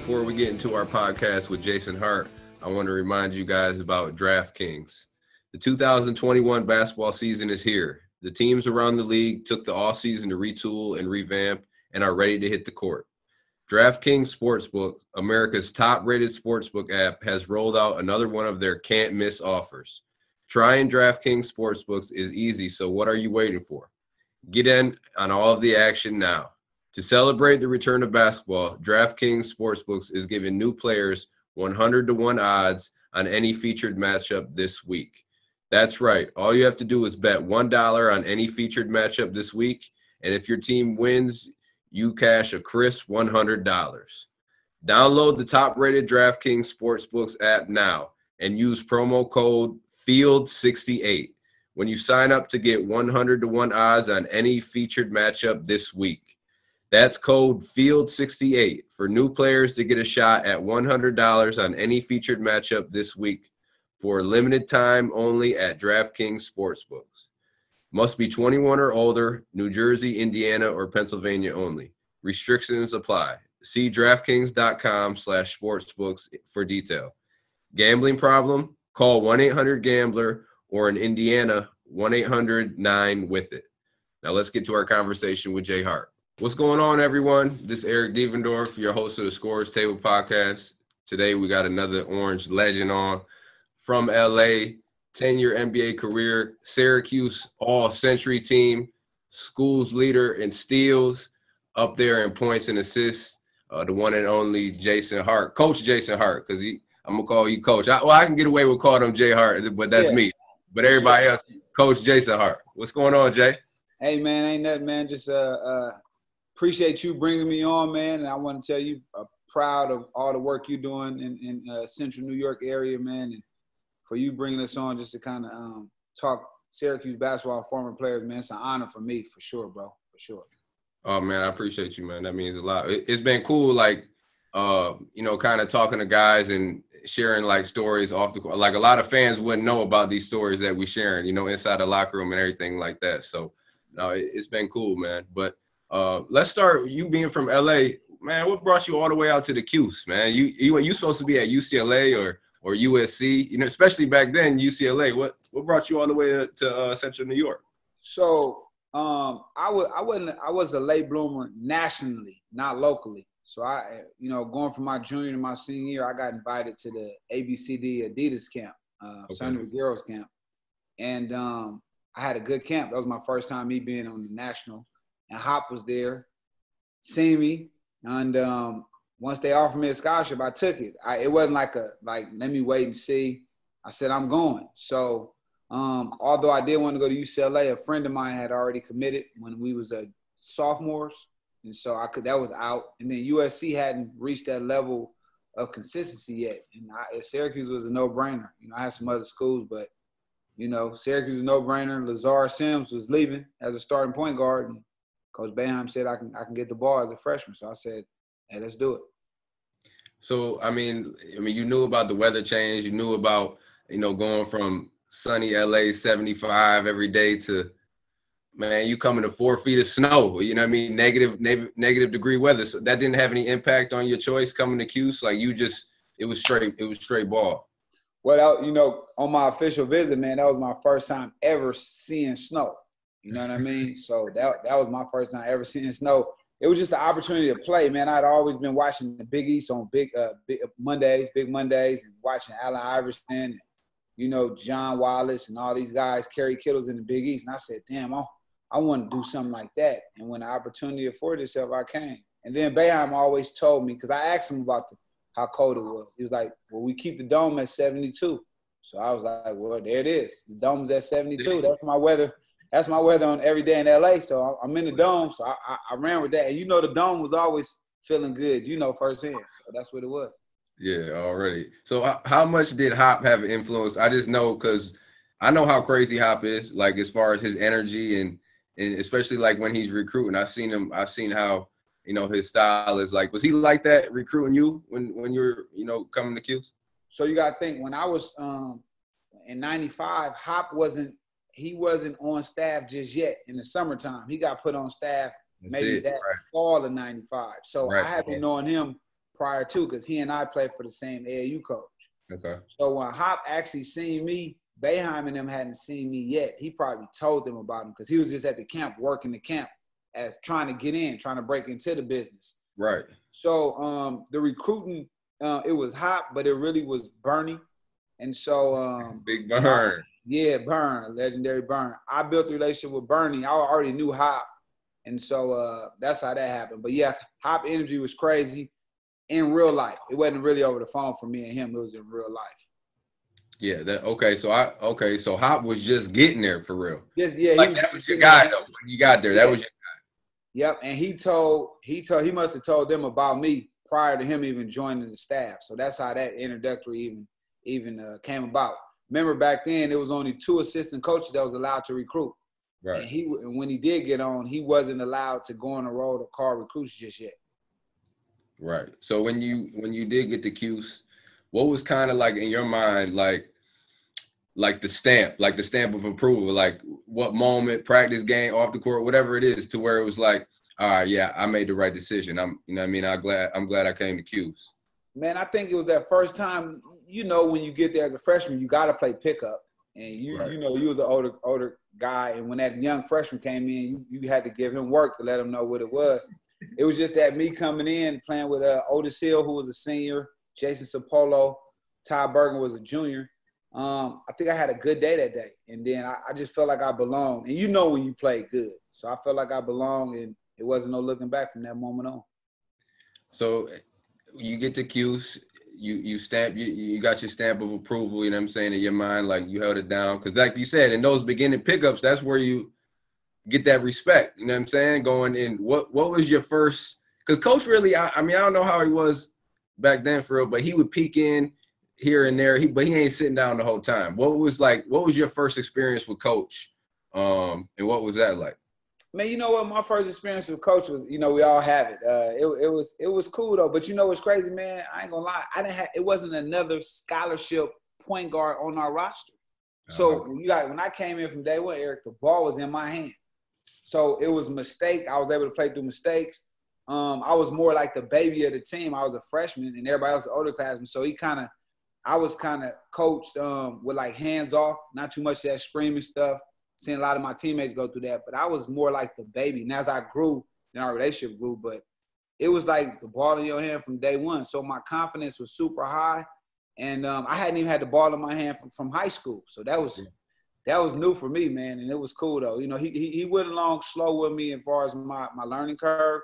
before we get into our podcast with Jason Hart, I want to remind you guys about DraftKings. The 2021 basketball season is here. The teams around the league took the offseason to retool and revamp and are ready to hit the court. DraftKings Sportsbook, America's top rated sportsbook app, has rolled out another one of their can't miss offers. Trying DraftKings Sportsbooks is easy, so what are you waiting for? Get in on all of the action now. To celebrate the return of basketball, DraftKings Sportsbooks is giving new players 100 to 1 odds on any featured matchup this week. That's right. All you have to do is bet $1 on any featured matchup this week. And if your team wins, you cash a crisp $100. Download the top rated DraftKings Sportsbooks app now and use promo code FIELD68 when you sign up to get 100 to 1 odds on any featured matchup this week. That's code FIELD68 for new players to get a shot at $100 on any featured matchup this week for a limited time only at DraftKings Sportsbooks. Must be 21 or older, New Jersey, Indiana, or Pennsylvania only. Restrictions apply. See DraftKings.com slash sportsbooks for detail. Gambling problem? Call 1-800-GAMBLER or in Indiana, 1-800-9-WITH-IT. Now let's get to our conversation with Jay Hart. What's going on, everyone? This is Eric Devendorf, your host of the Scorer's Table podcast. Today we got another Orange legend on from LA, 10-year NBA career, Syracuse All-Century team, schools leader in steals, up there in points and assists. Uh, the one and only Jason Hart, Coach Jason Hart, because he I'm gonna call you Coach. I, well, I can get away with calling him Jay Hart, but that's yeah. me. But everybody else, Coach Jason Hart. What's going on, Jay? Hey man, ain't nothing, man. Just uh, uh appreciate you bringing me on, man. And I want to tell you, uh, proud of all the work you're doing in, in uh, Central New York area, man. And for you bringing us on just to kind of um, talk Syracuse basketball former players, man. It's an honor for me, for sure, bro, for sure. Oh man, I appreciate you, man. That means a lot. It, has been cool, like uh, you know, kind of talking to guys and sharing like stories off the court. like a lot of fans wouldn't know about these stories that we sharing, you know, inside the locker room and everything like that. So no, it, has been cool, man. But uh, let's start. You being from LA, man. What brought you all the way out to the Cuse, man? You you you supposed to be at UCLA or or USC? You know, especially back then, UCLA. What what brought you all the way to, to uh, Central New York? So um, I was I wasn't I was a late bloomer nationally, not locally. So I, you know, going from my junior to my senior year, I got invited to the ABCD Adidas camp, uh, okay. Sunday Girls camp, and um, I had a good camp. That was my first time me being on the national and Hop was there, me, and um, once they offered me a scholarship, I took it. I, it wasn't like a like let me wait and see. I said I'm going. So um, although I did want to go to UCLA, a friend of mine had already committed when we was a sophomores, and so I could that was out. And then USC hadn't reached that level of consistency yet, and I, Syracuse was a no-brainer. You know, I had some other schools, but you know, Syracuse was a no-brainer. Lazarus Sims was leaving as a starting point guard, and Coach Boeheim said I can I can get the ball as a freshman. So I said, hey, let's do it. So I mean, I mean, you knew about the weather change. You knew about you know going from sunny LA 75 every day to man, you coming to four feet of snow. You know what I mean? Negative, negative, negative degree weather. So that didn't have any impact on your choice coming to Cuse. Like you just, it was straight. It was straight ball. Well, you know, on my official visit, man, that was my first time ever seeing snow. You know what I mean? So that that was my first time ever seeing snow. It was just an opportunity to play, man. I'd always been watching the Big East on big, uh, big Mondays, big Mondays, and watching Allen Iverson, and, you know, John Wallace, and all these guys, Kerry Kittles in the Big East. And I said, damn, I, I want to do something like that. And when the opportunity afforded itself, I came. And then Boeheim always told me, because I asked him about the, how cold it was. He was like, well, we keep the dome at 72. So I was like, well, there it is. The dome's at 72. That's my weather that's my weather on every day in LA. So I'm in the dome. So I, I, I, ran with that. And you know, the dome was always feeling good, you know, firsthand. So that's what it was. Yeah, already. So how much did Hop have an influence? I just know because I know how crazy Hop is, like as far as his energy and and especially like when he's recruiting. I've seen him. I've seen how you know his style is like. Was he like that recruiting you when when you're you know coming to Cuse? So you got to think when I was um in '95, Hop wasn't he wasn't on staff just yet in the summertime. He got put on staff That's maybe it, that right. fall of '95. So right. I haven't known him prior to because he and I played for the same AAU coach. Okay. So when Hop actually seen me, Boeheim and them hadn't seen me yet. He probably told them about him because he was just at the camp working the camp as trying to get in, trying to break into the business. Right. So um, the recruiting, uh, it was Hop, but it really was Bernie. And so um, Big Burn. Yeah, Burn, legendary Burn. I built a relationship with Bernie. I already knew Hop, and so uh, that's how that happened. But yeah, Hop energy was crazy in real life. It wasn't really over the phone for me and him. It was in real life. Yeah. That okay. So I okay. So Hop was just getting there for real. Just yeah, Like was- that was your guy though. When you got there, that was your guy. Yep, and he told he told he must have told them about me prior to him even joining the staff. So that's how that introductory even even uh, came about. Remember back then, it was only two assistant coaches that was allowed to recruit, and right. he and when he did get on, he wasn't allowed to go on the road to call recruits just yet. Right. So when you when you did get the Cuse, what was kind of like in your mind like like the stamp, like the stamp of approval, like what moment, practice game, off the court, whatever it is, to where it was like, all right, yeah, I made the right decision. I'm you know what I mean, I'm glad I'm glad I came to Cuse. Man, I think it was that first time. You know, when you get there as a freshman, you got to play pickup, and you Right. you know you was an older older guy, and when that young freshman came in, you, you had to give him work to let him know what it was. It was just that me coming in playing with uh, Otis Hill, who was a senior, Jason Cipolla, Ty Burgan was a junior. Um, I think I had a good day that day, and then I, I just felt like I belonged. And you know when you play good, so I felt like I belonged, and it wasn't no looking back from that moment on. So you get to Cuse, you you stamp you, you got your stamp of approval, you know what I'm saying, in your mind, like you held it down. Cause like you said, in those beginning pickups, that's where you get that respect. You know what I'm saying? Going in what what was your first because coach really I, I mean, I don't know how he was back then for real, but he would peek in here and there. He but he ain't sitting down the whole time. What was like what was your first experience with coach? Um and what was that like? Man, you know what? My first experience with coach was, you know, we all have it. Uh, it, it was it was cool though. But you know what's crazy, man? I ain't gonna lie. I didn't have. It wasn't another scholarship point guard on our roster. So Uh-huh. you got when I came in from day one, Eric, the ball was in my hand. So it was a mistake. I was able to play through mistakes. Um, I was more like the baby of the team. I was a freshman, and everybody else was older classmen. So he kind of, I was kind of coached um, with like hands off, not too much of that screaming stuff. Seeing a lot of my teammates go through that, but I was more like the baby. And as I grew, and our relationship grew, but it was like the ball in your hand from day one. So my confidence was super high, and um, I hadn't even had the ball in my hand from, from high school. So that was that was new for me, man, and it was cool though. You know, he he, he went along slow with me as far as my my learning curve,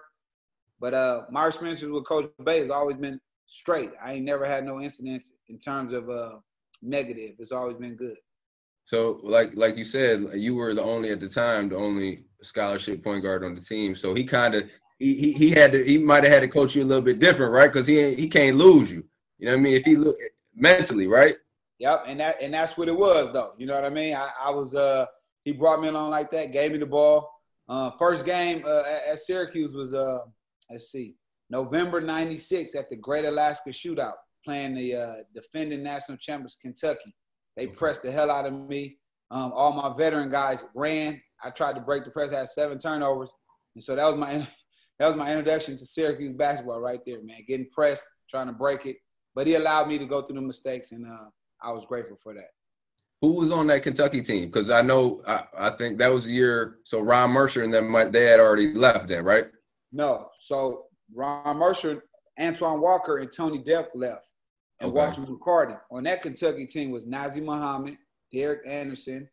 but uh, my experiences with Coach Bay has always been straight. I ain't never had no incidents in terms of uh, negative. It's always been good. So, like like you said, you were the only at the time, the only scholarship point guard on the team. So he kind of he, he he had to he might have had to coach you a little bit different, right? Because he he can't lose you. You know what I mean? If he look mentally, right? Yep, and that and that's what it was though. You know what I mean? I, I was uh he brought me along like that, gave me the ball. Uh, first game uh, at, at Syracuse was uh let's see November '96 at the Great Alaska Shootout, playing the uh, defending national champions Kentucky. They pressed the hell out of me. Um, all my veteran guys ran. I tried to break the press, I had seven turnovers, and so that was my that was my introduction to Syracuse basketball right there, man. Getting pressed, trying to break it, but he allowed me to go through the mistakes, and uh, I was grateful for that. Who was on that Kentucky team? Because I know I, I think that was the year. So Ron Mercer and them they had already left then, right? No, so Ron Mercer, Antoine Walker, and Tony Delk left, and Okay. Walter McCarty. On that Kentucky team was Nazr Mohammed, Derek Anderson,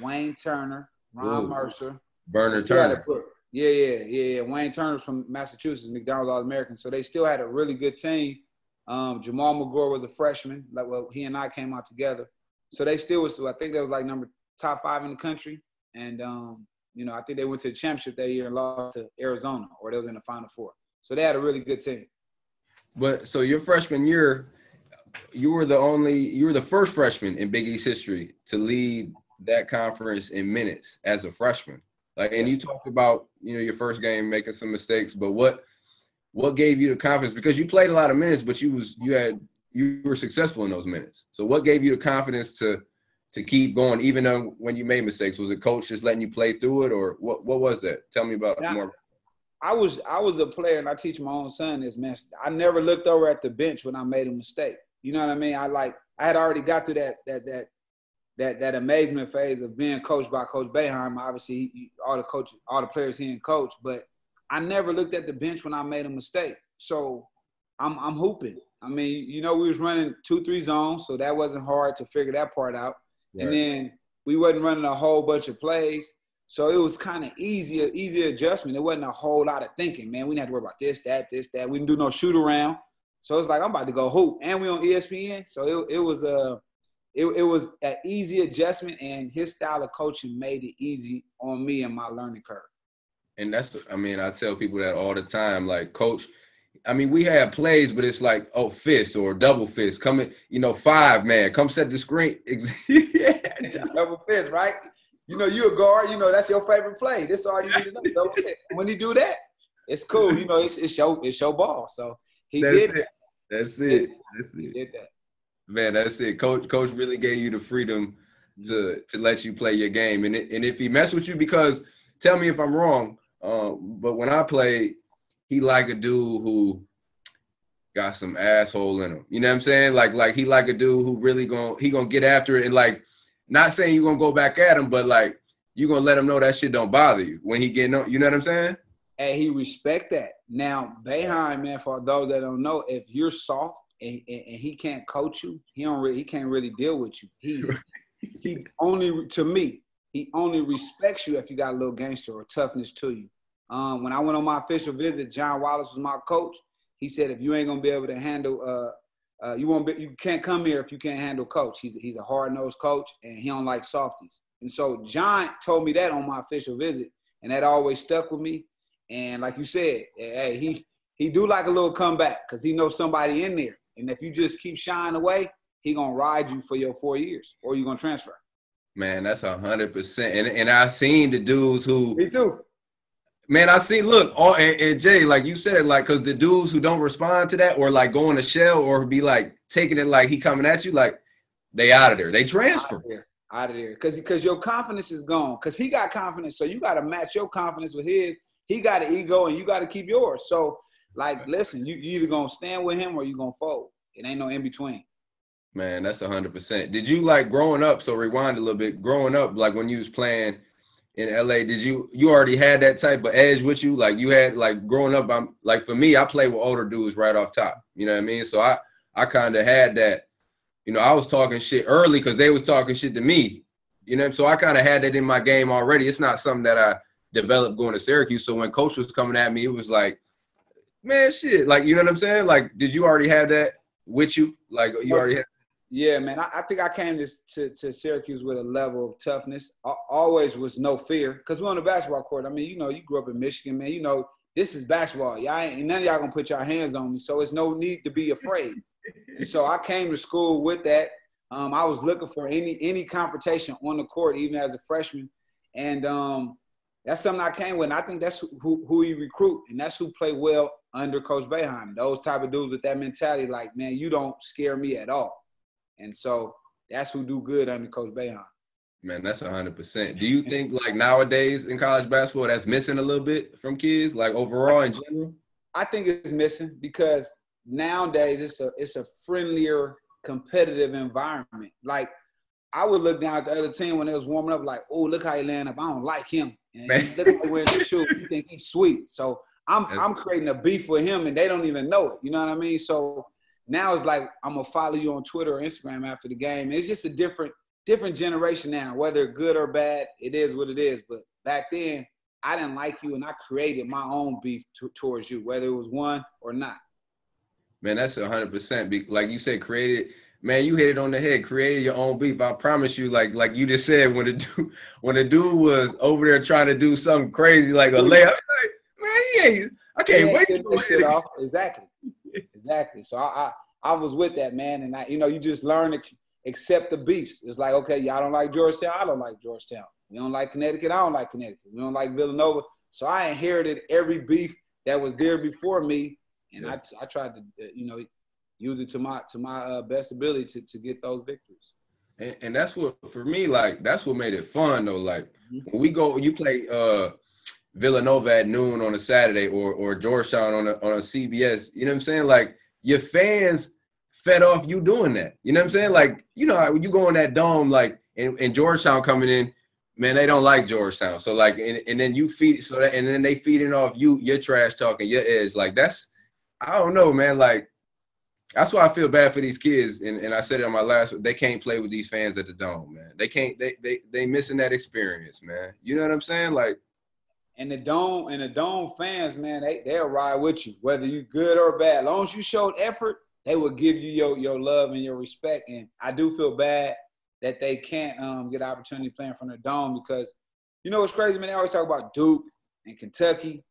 Wayne Turner, Ron Ooh. Mercer. Burner Still had a Turner. Yeah, yeah, yeah, yeah. Wayne Turner's from Massachusetts, McDonald's All American. So they still had a really good team. Um, Jamaal Magloire was a freshman. Like, well, he and I came out together. So they still was. I think they was like number top five in the country. And um, you know, I think they went to the championship that year and lost to Arizona, or they was in the Final Four. So they had a really good team. But so your freshman year, you were the only you were the first freshman in Big East history to lead that conference in minutes as a freshman. Like, and you talked about you know your first game making some mistakes, but what what gave you the confidence? Because you played a lot of minutes, but you was you had you were successful in those minutes. So what gave you the confidence to to keep going even though when you made mistakes? Was it coach just letting you play through it, or what? What was that? Tell me about Yeah. more. I was I was a player, and I teach my own son this man. I never looked over at the bench when I made a mistake. You know what I mean? I like I had already got through that that that that that amazement phase of being coached by Coach Boeheim. Obviously, he, all the coach, all the players he and coach, but I never looked at the bench when I made a mistake. So I'm I'm hooping. I mean, you know, we was running two three zones, so that wasn't hard to figure that part out. Right. And then we wasn't running a whole bunch of plays. So it was kind of easier, easier adjustment. It wasn't a whole lot of thinking, man. We didn't have to worry about this, that, this, that. We didn't do no shoot around. So it's like I'm about to go hoop, and we on ESPN. So it, it was a it, it was an easy adjustment, and his style of coaching made it easy on me and my learning curve. And that's I mean I tell people that all the time. Like coach, I mean we have plays, but it's like oh fist or double fist coming. You know five man come set the screen. yeah. double fist, right? You know you a guard. You know that's your favorite play. That's all you need to know. Double fist. When you do that, it's cool. You know it's, it's your it's your ball. So he That's did it. That. That's it. That's it. Did that. Man, that's it. Coach, coach really gave you the freedom to to let you play your game. And it, and if he mess with you, because tell me if I'm wrong, um, but when I played, he like a dude who got some asshole in him. You know what I'm saying? Like like he like a dude who really going he gonna get after it and like not saying you're gonna go back at him, but like you gonna let him know that shit don't bother you when he getting on. You know what I'm saying? and he respect that. Now, Boeheim, man, for those that don't know, if you're soft and, and, and he can't coach you, he don't really, he can't really deal with you. He he only to me, he only respects you if you got a little gangster or toughness to you. Um, when I went on my official visit, John Wallace was my coach. He said, if you ain't gonna be able to handle, uh, uh, you won't be, you can't come here if you can't handle coach. He's he's a hard nosed coach and he don't like softies. And so John told me that on my official visit, and that always stuck with me. And like you said, hey, he he do like a little comeback because he knows somebody in there. And if you just keep shying away, he gonna ride you for your four years, or you gonna transfer. Man, that's a hundred percent. And and I've seen the dudes who me too. Man, I see. Look, all and, and Jay, like you said, like because the dudes who don't respond to that, or like go in a shell, or be like taking it like he coming at you, like they out of there. They transfer out of there, out of there. Because because your confidence is gone. Because he got confidence, so you got to match your confidence with his he got an ego and you got to keep yours. So, like, listen, you, you either gonna stand with him or you gonna fold. It ain't no in between. Man, that's a hundred percent. Did you like growing up? So rewind a little bit. Growing up, like when you was playing in LA, did you you already had that type of edge with you? Like you had like growing up. I'm like for me, I played with older dudes right off top. You know what I mean? So I I kind of had that. You know, I was talking shit early because they was talking shit to me. You know, so I kind of had that in my game already. It's not something that I developed going to Syracuse. So when coach was coming at me, it was like, man, shit. Like, you know what I'm saying? Like, did you already have that with you? Like, you already had. Yeah, man. I, I think I came to, to, to Syracuse with a level of toughness. I, always was no fear because we're on the basketball court. I mean, you know, you grew up in Michigan, man. You know, this is basketball. Y'all ain't none of y'all gonna put your hands on me, so it's no need to be afraid. and so I came to school with that. Um, I was looking for any any confrontation on the court, even as a freshman. And um, that's something I came with. And I think that's who who he recruit, and that's who play well under Coach Boeheim. Those type of dudes with that mentality, like, man, you don't scare me at all. And so that's who do good under Coach Boeheim. Man, that's hundred percent. Do you think like nowadays in college basketball that's missing a little bit from kids, like overall in general? I think it's missing because nowadays it's a it's a friendlier, competitive environment. Like I would look down at the other team when it was warming up, like, oh, look how he laying up. I don't like him. And look at wearing the shoe. You think he's sweet. So I'm I'm creating a beef with him, and they don't even know it. You know what I mean? So now it's like I'm gonna follow you on Twitter or Instagram after the game. It's just a different different generation now. Whether good or bad, it is what it is. But back then, I didn't like you, and I created my own beef t- towards you, whether it was one or not. Man, that's hundred percent. Like you said, created man, you hit it on the head. Created your own beef. I promise you, like like you just said, when the dude when the dude was over there trying to do something crazy like a layup, like, man, he ain't. I can't wait to shit off. Exactly, exactly. So I, I I was with that man, and I you know you just learn to accept the beefs. It's like okay, y'all don't like Georgetown, I don't like Georgetown. You don't like Connecticut, I don't like Connecticut. We don't like Villanova. So I inherited every beef that was there before me, and yeah. I I tried to uh, you know use it to my to my uh, best ability to to get those victories. And, and, that's what for me like that's what made it fun though. Like mm-hmm. when we go, you play uh Villanova at noon on a Saturday or or Georgetown on a on a CBS. You know what I'm saying? Like your fans fed off you doing that. You know what I'm saying? Like you know when you go in that dome, like and, and Georgetown coming in, man, they don't like Georgetown. So like and, and then you feed so that and then they feeding off you your trash talking your edge. Like that's I don't know, man. Like that's why I feel bad for these kids. And, and I said it on my last, they can't play with these fans at the dome, man. They can't, they they they missing that experience, man. You know what I'm saying? Like and the dome and the dome fans, man, they they'll ride with you, whether you good or bad. As long as you showed effort, they will give you your your love and your respect. And I do feel bad that they can't um, get opportunity playing from the dome because you know what's crazy, man. They always talk about Duke and Kentucky.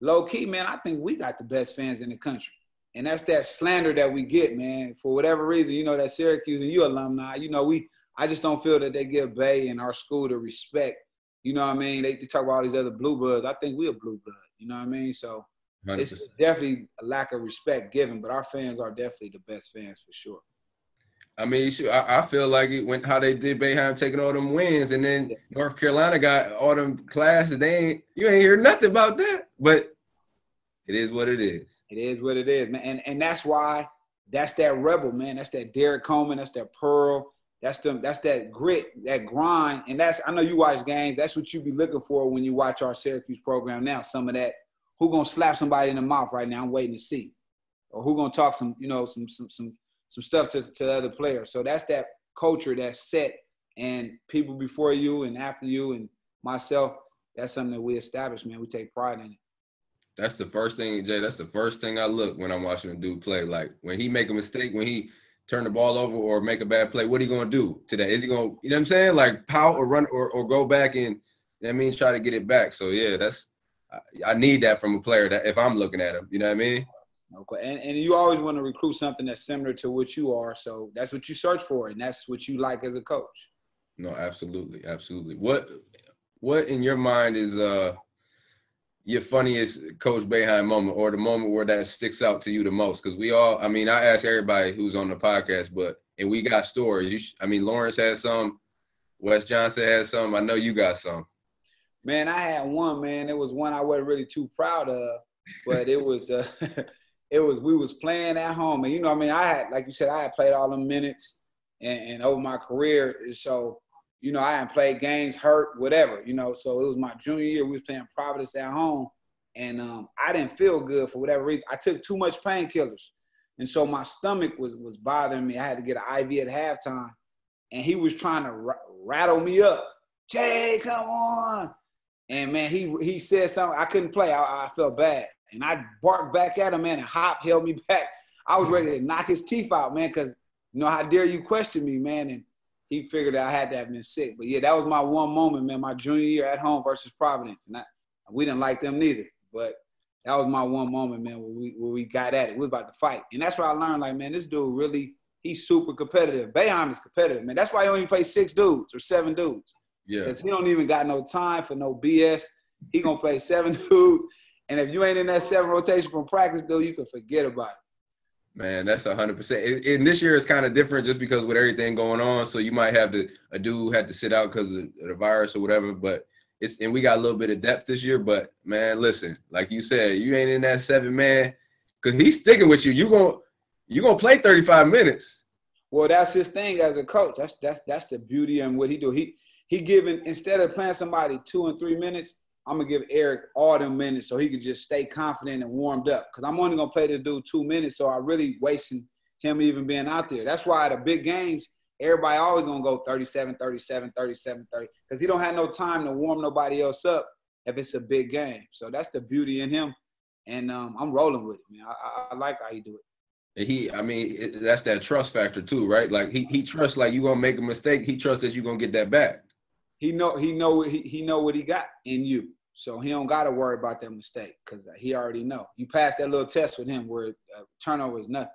Low key, man, I think we got the best fans in the country. And that's that slander that we get, man. For whatever reason, you know, that Syracuse and you alumni, you know, we I just don't feel that they give Bay and our school the respect. You know what I mean? They, they talk about all these other blue bloods. I think we are blue blood. You know what I mean? So 100%. it's definitely a lack of respect given, but our fans are definitely the best fans for sure. I mean, I, I feel like it went how they did Boeheim taking all them wins, and then yeah. North Carolina got all them classes. They ain't you ain't hear nothing about that, but it is what it is. It is what it is, man. And and that's why that's that rebel, man. That's that Derrick Coleman. That's that Pearl. That's them. That's that grit, that grind. And that's I know you watch games. That's what you be looking for when you watch our Syracuse program now. Some of that. Who gonna slap somebody in the mouth right now? I'm waiting to see. Or who gonna talk some, you know, some some some some stuff to to the other players. So that's that culture that's set, and people before you and after you and myself. That's something that we established, man. We take pride in it. That's the first thing, Jay. That's the first thing I look when I'm watching a dude play. Like when he make a mistake, when he turn the ball over or make a bad play, what are he gonna do today? Is he gonna, you know what I'm saying? Like pout or run or, or go back and that means try to get it back. So yeah, that's I, I need that from a player that if I'm looking at him, you know what I mean? Okay. And and you always want to recruit something that's similar to what you are. So that's what you search for and that's what you like as a coach. No, absolutely, absolutely. What what in your mind is uh your funniest Coach Boeheim moment or the moment where that sticks out to you the most? Because we all, I mean, I ask everybody who's on the podcast, but and we got stories. Sh- I mean, Lawrence has some, Wes Johnson has some. I know you got some. Man, I had one. Man, it was one I wasn't really too proud of, but it was, uh, it was we was playing at home, and you know, I mean, I had, like you said, I had played all the minutes, and, and over my career, so you know, I hadn't played games, hurt, whatever, you know. So it was my junior year. We was playing Providence at home, and um, I didn't feel good for whatever reason. I took too much painkillers, and so my stomach was was bothering me. I had to get an IV at halftime, and he was trying to r- rattle me up. Jay, come on! And man, he he said something. I couldn't play. I, I felt bad, and I barked back at him, man, and Hop held me back. I was ready to knock his teeth out, man, because you know how dare you question me, man, and he figured I had to have been sick. But yeah, that was my one moment, man. My junior year at home versus Providence, and I, we didn't like them neither. But that was my one moment, man, where we where we got at it. We was about to fight, and that's where I learned, like, man, this dude really he's super competitive. Boeheim is competitive, man. That's why he only plays six dudes or seven dudes. Yeah, because he don't even got no time for no BS. He gonna play seven dudes, and if you ain't in that seven rotation from practice, dude, you can forget about it. Man, that's hundred percent. And this year is kind of different just because with everything going on. So you might have to a dude had to sit out because of the virus or whatever. But it's and we got a little bit of depth this year. But man, listen, like you said, you ain't in that seven man because he's sticking with you. You gonna you gonna play thirty five minutes. Well, that's his thing as a coach. That's that's that's the beauty and what he do. He he giving instead of playing somebody two and three minutes, I'm gonna give Eric all them minutes so he can just stay confident and warmed up. Cause I'm only gonna play this dude two minutes, so I really wasting him even being out there. That's why the big games, everybody always gonna go 37, 37, 37, 30, because he don't have no time to warm nobody else up if it's a big game. So that's the beauty in him, and um, I'm rolling with it, man. I, I, I like how he do it. He, I mean, it, that's that trust factor too, right? Like he, he trusts like you gonna make a mistake. He trusts that you're gonna get that back he know he know he, he know what he got in you. So he don't got to worry about that mistake because he already know. You pass that little test with him where uh, turnover is nothing.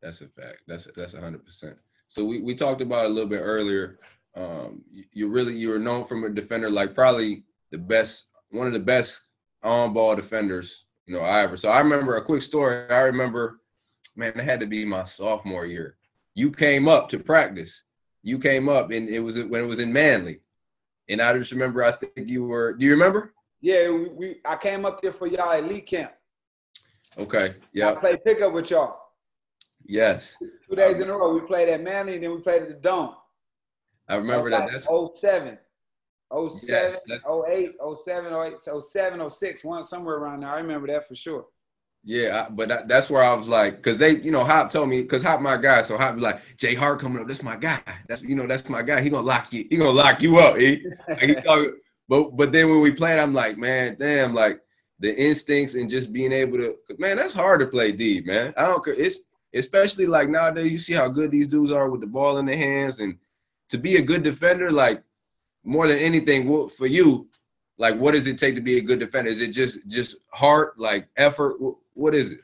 That's a fact. That's that's hundred percent. So we, we talked about a little bit earlier. Um, you, you really you were known from a defender like probably the best, one of the best on ball defenders you know I ever. So I remember a quick story. I remember, man, it had to be my sophomore year. You came up to practice you came up and it was when it was in Manley. And I just remember, I think you were, do you remember? Yeah, we, we I came up there for y'all at elite camp. Okay. Yeah. I played pickup with y'all. Yes. Two days in a row. We played at Manley and then we played at the Dome. I remember that. That's 07. 07, Yes, 08, 07, 08, 07, 06, one somewhere around there. I remember that for sure. Yeah, I, but that, that's where I was like, because they, you know, Hop told me, because Hop my guy, so Hop be like, Jay Hart coming up, that's my guy. That's you know, that's my guy. He gonna lock you, he gonna lock you up. He, like, he talk, but but then when we played, I'm like, man, damn, like the instincts and just being able to, man, that's hard to play D, man. I don't care. It's especially like nowadays, you see how good these dudes are with the ball in their hands, and to be a good defender, like more than anything, for you, like what does it take to be a good defender? Is it just just heart, like effort? Wh- What is it?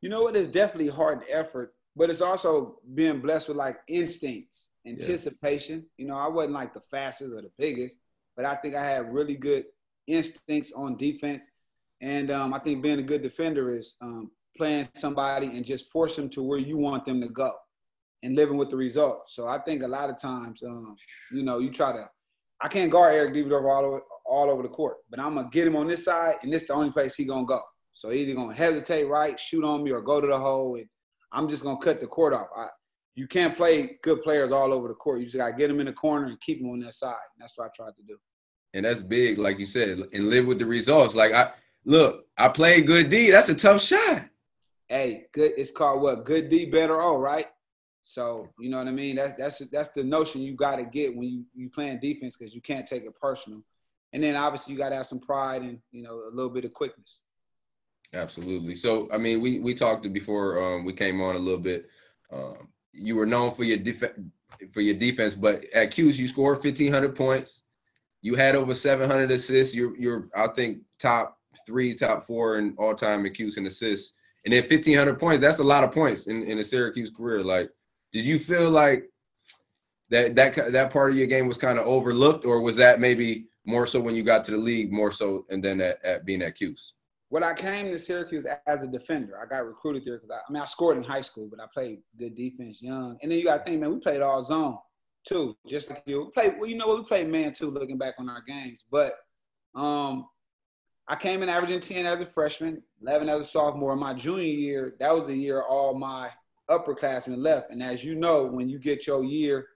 You know what? It's definitely hard and effort, but it's also being blessed with like instincts, anticipation. You know, I wasn't like the fastest or the biggest, but I think I had really good instincts on defense. And um, I think being a good defender is um, playing somebody and just force them to where you want them to go and living with the result. So I think a lot of times, um, you know, you try to, I can't guard Eric Devendorf all over, all over the court, but I'm going to get him on this side, and this is the only place he going to go. So either going to hesitate right, shoot on me, or go to the hole, and I'm just going to cut the court off. I, you can't play good players all over the court. You just got to get them in the corner and keep them on that side. And that's what I tried to do. And that's big, like you said, and live with the results. Like I look, I played good D. That's a tough shot. Hey, good. It's called what? Good D, better O, right? So you know what I mean. That's that's that's the notion you got to get when you you playing defense because you can't take it personal. And then obviously you got to have some pride and you know a little bit of quickness. Absolutely. So I mean, we we talked before um, we came on a little bit. Um, you were known for your def- for your defense, but at Cuse you scored 1,500 points. You had over 700 assists. You're you're I think top three, top four in all time in Cuse and assists. And then 1,500 points. That's a lot of points in in a Syracuse career. Like, did you feel like that that that part of your game was kind of overlooked, or was that maybe more so when you got to the league, more so, and then at, at being at Cuse? When I came to Syracuse as a defender, I got recruited there because I, I mean I scored in high school, but I played good defense young. And then you got to think, man, we played all zone too, just like you. We played, well, you know what? We played man too, looking back on our games. But um, I came in averaging 10 as a freshman, 11 as a sophomore. My junior year, that was the year all my upperclassmen left. And as you know, when you get your year,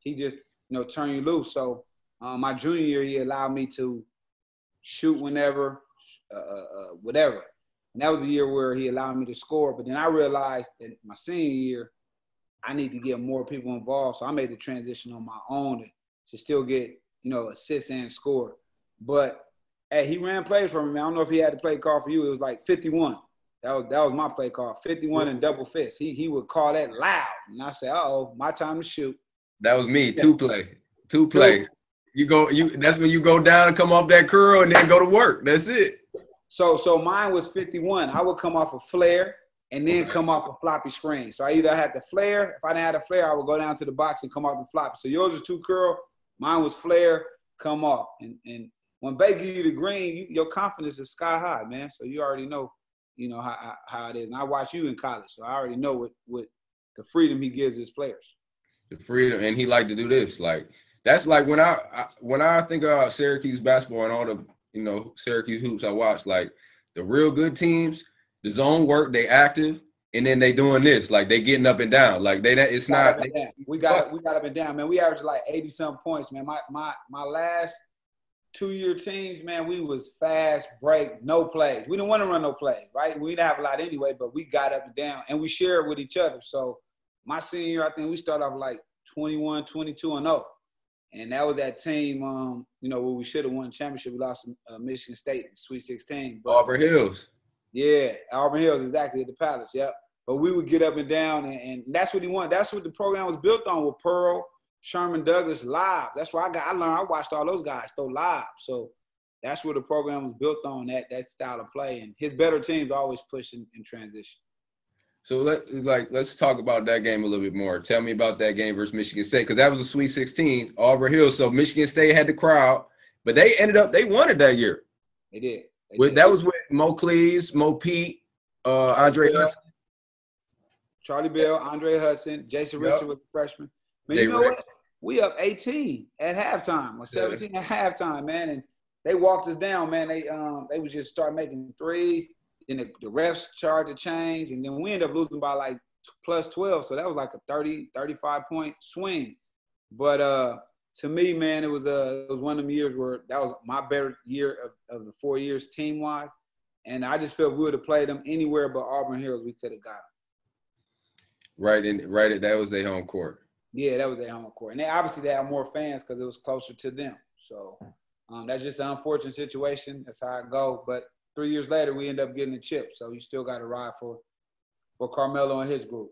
he just you know turn you loose. So um, my junior year, he allowed me to shoot whenever, uh, uh, whatever. And that was the year where he allowed me to score. But then I realized that my senior year, I need to get more people involved. So I made the transition on my own to, to still get, you know, assists and score. But hey, he ran plays for me. I don't know if he had to play call for you. It was like 51. That was that was my play call. 51 and double fist. He he would call that loud. And I said, oh, my time to shoot. That was me. Two play. Two play. You go. You. That's when you go down and come off that curl and then go to work. That's it. So so mine was 51. I would come off a flare and then come off a floppy screen. So I either had the flare. If I didn't have a flare, I would go down to the box and come off the floppy. So yours was two curl. Mine was flare, come off. And and when Bay give you the green, you, your confidence is sky high, man. So you already know, you know how, how, it is. And I watched you in college, so I already know what what the freedom he gives his players. The freedom, and he liked to do this. Like that's like when I, I when I think about Syracuse basketball and all the you know Syracuse hoops I watch. Like the real good teams, the zone work, they active, and then they doing this. Like they getting up and down. Like they that it's not. and we got we got up and down, man. We averaged like 80 some points, man. My my my last two year teams, man, we was fast break, no plays. We didn't want to run no plays, right? We didn't have a lot anyway, but we got up and down and we shared with each other. So my senior I think we started off like 21, 22 and 0. And that was that team, um, you know, where we should have won championship. We lost to uh, Michigan State in Sweet 16. But Auburn Hills. yeah, Auburn Hills, exactly at the Palace. Yep. But we would get up and down, and, and that's what he wanted. That's what the program was built on with Pearl, Sherman Douglas, live. That's where I got. I learned. I watched all those guys throw live. So that's where the program was built on that that style of play. And his better teams always push in, in transition. So let like let's talk about that game a little bit more. Tell me about that game versus Michigan State because that was a Sweet 16, Auburn Hills. So Michigan State had the crowd, but they ended up they won it that year. They did. They With, did. that was with Mo Cleaves, Mo Pete, uh, Andre Yeah. Hutson. Charlie Bell, Andre Hutson, Jason Yep. Richard was a freshman. Man, you know what? We up 18 at halftime or 17 at halftime, man. And they walked us down, man. They um they would just start making threes. Then the, the refs charged a change, and then we ended up losing by like plus 12. So that was like a 30, 35 point swing. But uh to me, man, it was uh it was one of them years where that was my better year of, of the four years team wide. And I just felt we would have played them anywhere but Auburn Hills, we could have got them. Right in right at, that was their home court. Yeah, that was their home court. And they obviously they have more fans because it was closer to them. So um, that's just an unfortunate situation. That's how it go. But three years later, we end up getting a chip. So you still got to ride for for Carmelo and his group.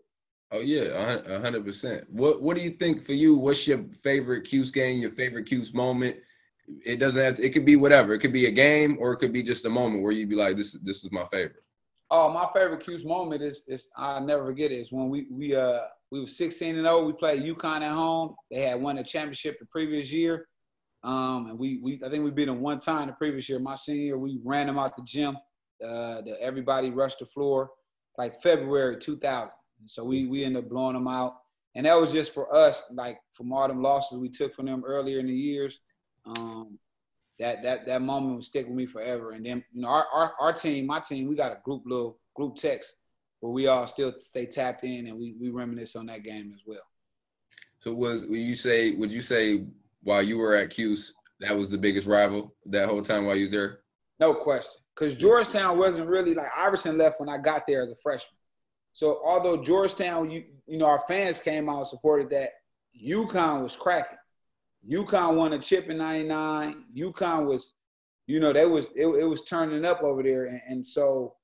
Oh yeah, hundred percent. What What do you think for you? What's your favorite Cuse game? Your favorite Cuse moment? It doesn't have. To, it could be whatever. It could be a game, or it could be just a moment where you'd be like, "This This is my favorite." Oh, my favorite Cuse moment is is I never forget it. Is when we we uh we were 16 and 0. We played UConn at home. They had won the championship the previous year. Um, and we, we I think we beat them one time the previous year. My senior year, we ran them out the gym. Uh, the, everybody rushed the floor like February 2000. And so we we ended up blowing them out. And that was just for us, like from all them losses we took from them earlier in the years. Um, that that that moment will stick with me forever. And then you know our, our our team, my team, we got a group little group text where we all still stay tapped in and we we reminisce on that game as well. So was you say would you say while you were at Cuse that was the biggest rival that whole time while you were there? No question, because Georgetown wasn't really like Iverson left when I got there as a freshman. So although Georgetown, you you know, our fans came out and supported that, UConn was cracking. UConn won a chip in '99. UConn was, you know, they was it, it was turning up over there, and, and, so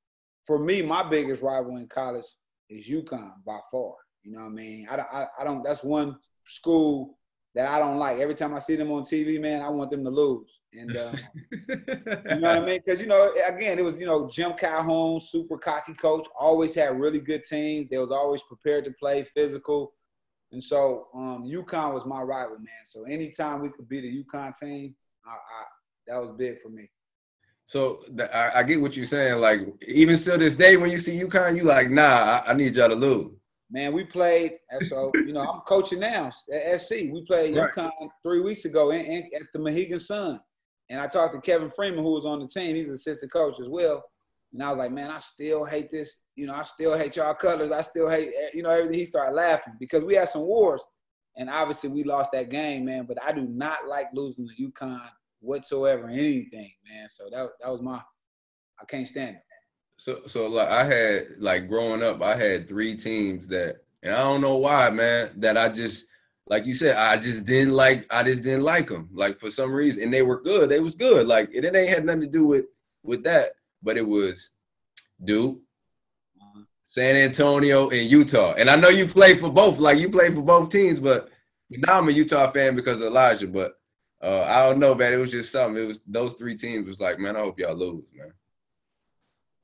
for me, my biggest rival in college is UConn by far. You know what I mean? I, I, I don't. That's one school that I don't like. Every time I see them on TV, man, I want them to lose. And uh, you know what I mean? Because you know, again, it was you know Jim Calhoun, super cocky coach, always had really good teams. They was always prepared to play physical. And so um, UConn was my rival, man. So anytime we could beat a UConn team, I, I, that was big for me. So the, I, I, get what you're saying. Like even still this day, when you see UConn, you like, nah, I, I need y'all to lose. Man, we played. So you know, I'm coaching now at SC. We played right. UConn three weeks ago in, in, at the Mohegan Sun, and I talked to Kevin Freeman, who was on the team. He's an assistant coach as well. And I was like, man, I still hate this. You know, I still hate y'all colors. I still hate, eh, you know, everything. He started laughing because we had some wars. And obviously we lost that game, man. But I do not like losing to UConn whatsoever, anything, man. So that, that was my, I can't stand it. So, so like I had, like growing up, I had three teams that, and I don't know why, man, that I just, like you said, I just didn't like, I just didn't like them. Like for some reason, and they were good. They was good. Like it, it ain't had nothing to do with, with that but it was Duke, San Antonio, and Utah. And I know you played for both, like you played for both teams, but now I'm a Utah fan because of Elijah. But uh, I don't know, man. It was just something. It was those three teams was like, man, I hope y'all lose, man.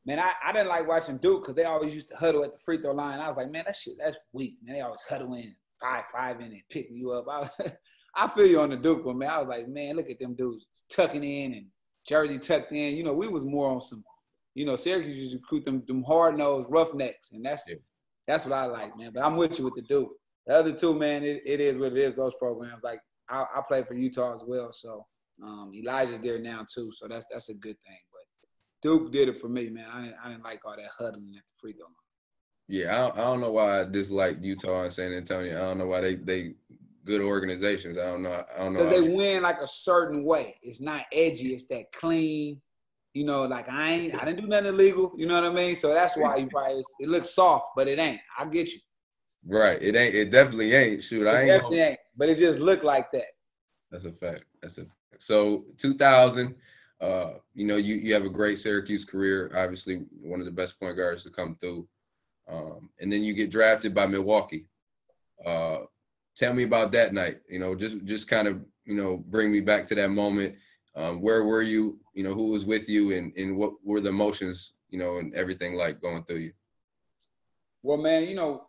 Man, I, I didn't like watching Duke because they always used to huddle at the free throw line. I was like, man, that shit, that's weak. Man, they always huddle in, five, five in, and picking you up. I, I feel you on the Duke one, man. I was like, man, look at them dudes tucking in and jersey tucked in. You know, we was more on some, you know, Syracuse used to recruit them them hard nosed roughnecks, and that's yeah. that's what I like, man. But I'm with you with the Duke. The other two, man, it, it is what it is. Those programs, like I, I play for Utah as well, so um, Elijah's there now too, so that's that's a good thing. Duke did it for me, man. I didn't, I didn't like all that huddling at the free throw line. Yeah, I don't, I don't know why I dislike Utah and San Antonio. I don't know why they they good organizations. I don't know. I don't know. Because they win like a certain way. It's not edgy. It's that clean. You know, like I ain't. I didn't do nothing illegal. You know what I mean? So that's why you probably it looks soft, but it ain't. I get you. Right. It ain't. It definitely ain't. Shoot, it I ain't. Definitely ain't. But it just looked like that. That's a fact. That's a fact. So 2000. Uh, you know, you you have a great Syracuse career. Obviously, one of the best point guards to come through. Um, and then you get drafted by Milwaukee. Uh, tell me about that night. You know, just just kind of you know bring me back to that moment. Um, where were you? You know, who was with you, and and what were the emotions? You know, and everything like going through you. Well, man, you know,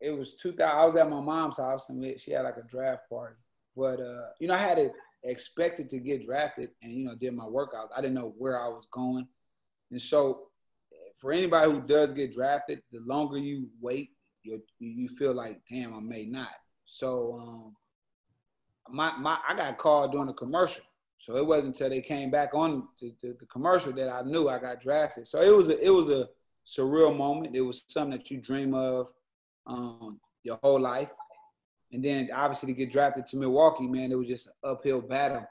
it was 2000. I was at my mom's house, and she had like a draft party. But uh, you know, I had it expected to get drafted, and you know, did my workouts. I didn't know where I was going, and so for anybody who does get drafted, the longer you wait, you you feel like, damn, I may not. So um, my my I got called during a commercial. So it wasn't until they came back on the, the, the, commercial that I knew I got drafted. So it was a it was a surreal moment. It was something that you dream of um, your whole life. And then obviously to get drafted to Milwaukee, man, it was just an uphill battle.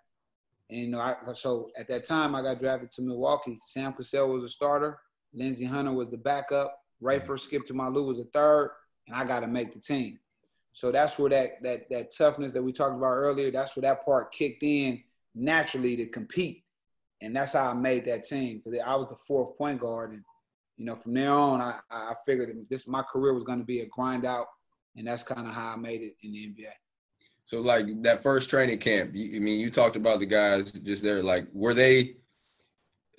And you know, I, so at that time I got drafted to Milwaukee. Sam Cassell was a starter. Lindsey Hunter was the backup. Rafer mm-hmm. Skip to my Lou was a third, and I got to make the team. So that's where that that that toughness that we talked about earlier. That's where that part kicked in naturally to compete, and that's how I made that team because I was the fourth point guard, and you know from there on I I figured this my career was going to be a grind out, and that's kind of how I made it in the NBA. So like that first training camp, you, I mean, you talked about the guys just there. Like, were they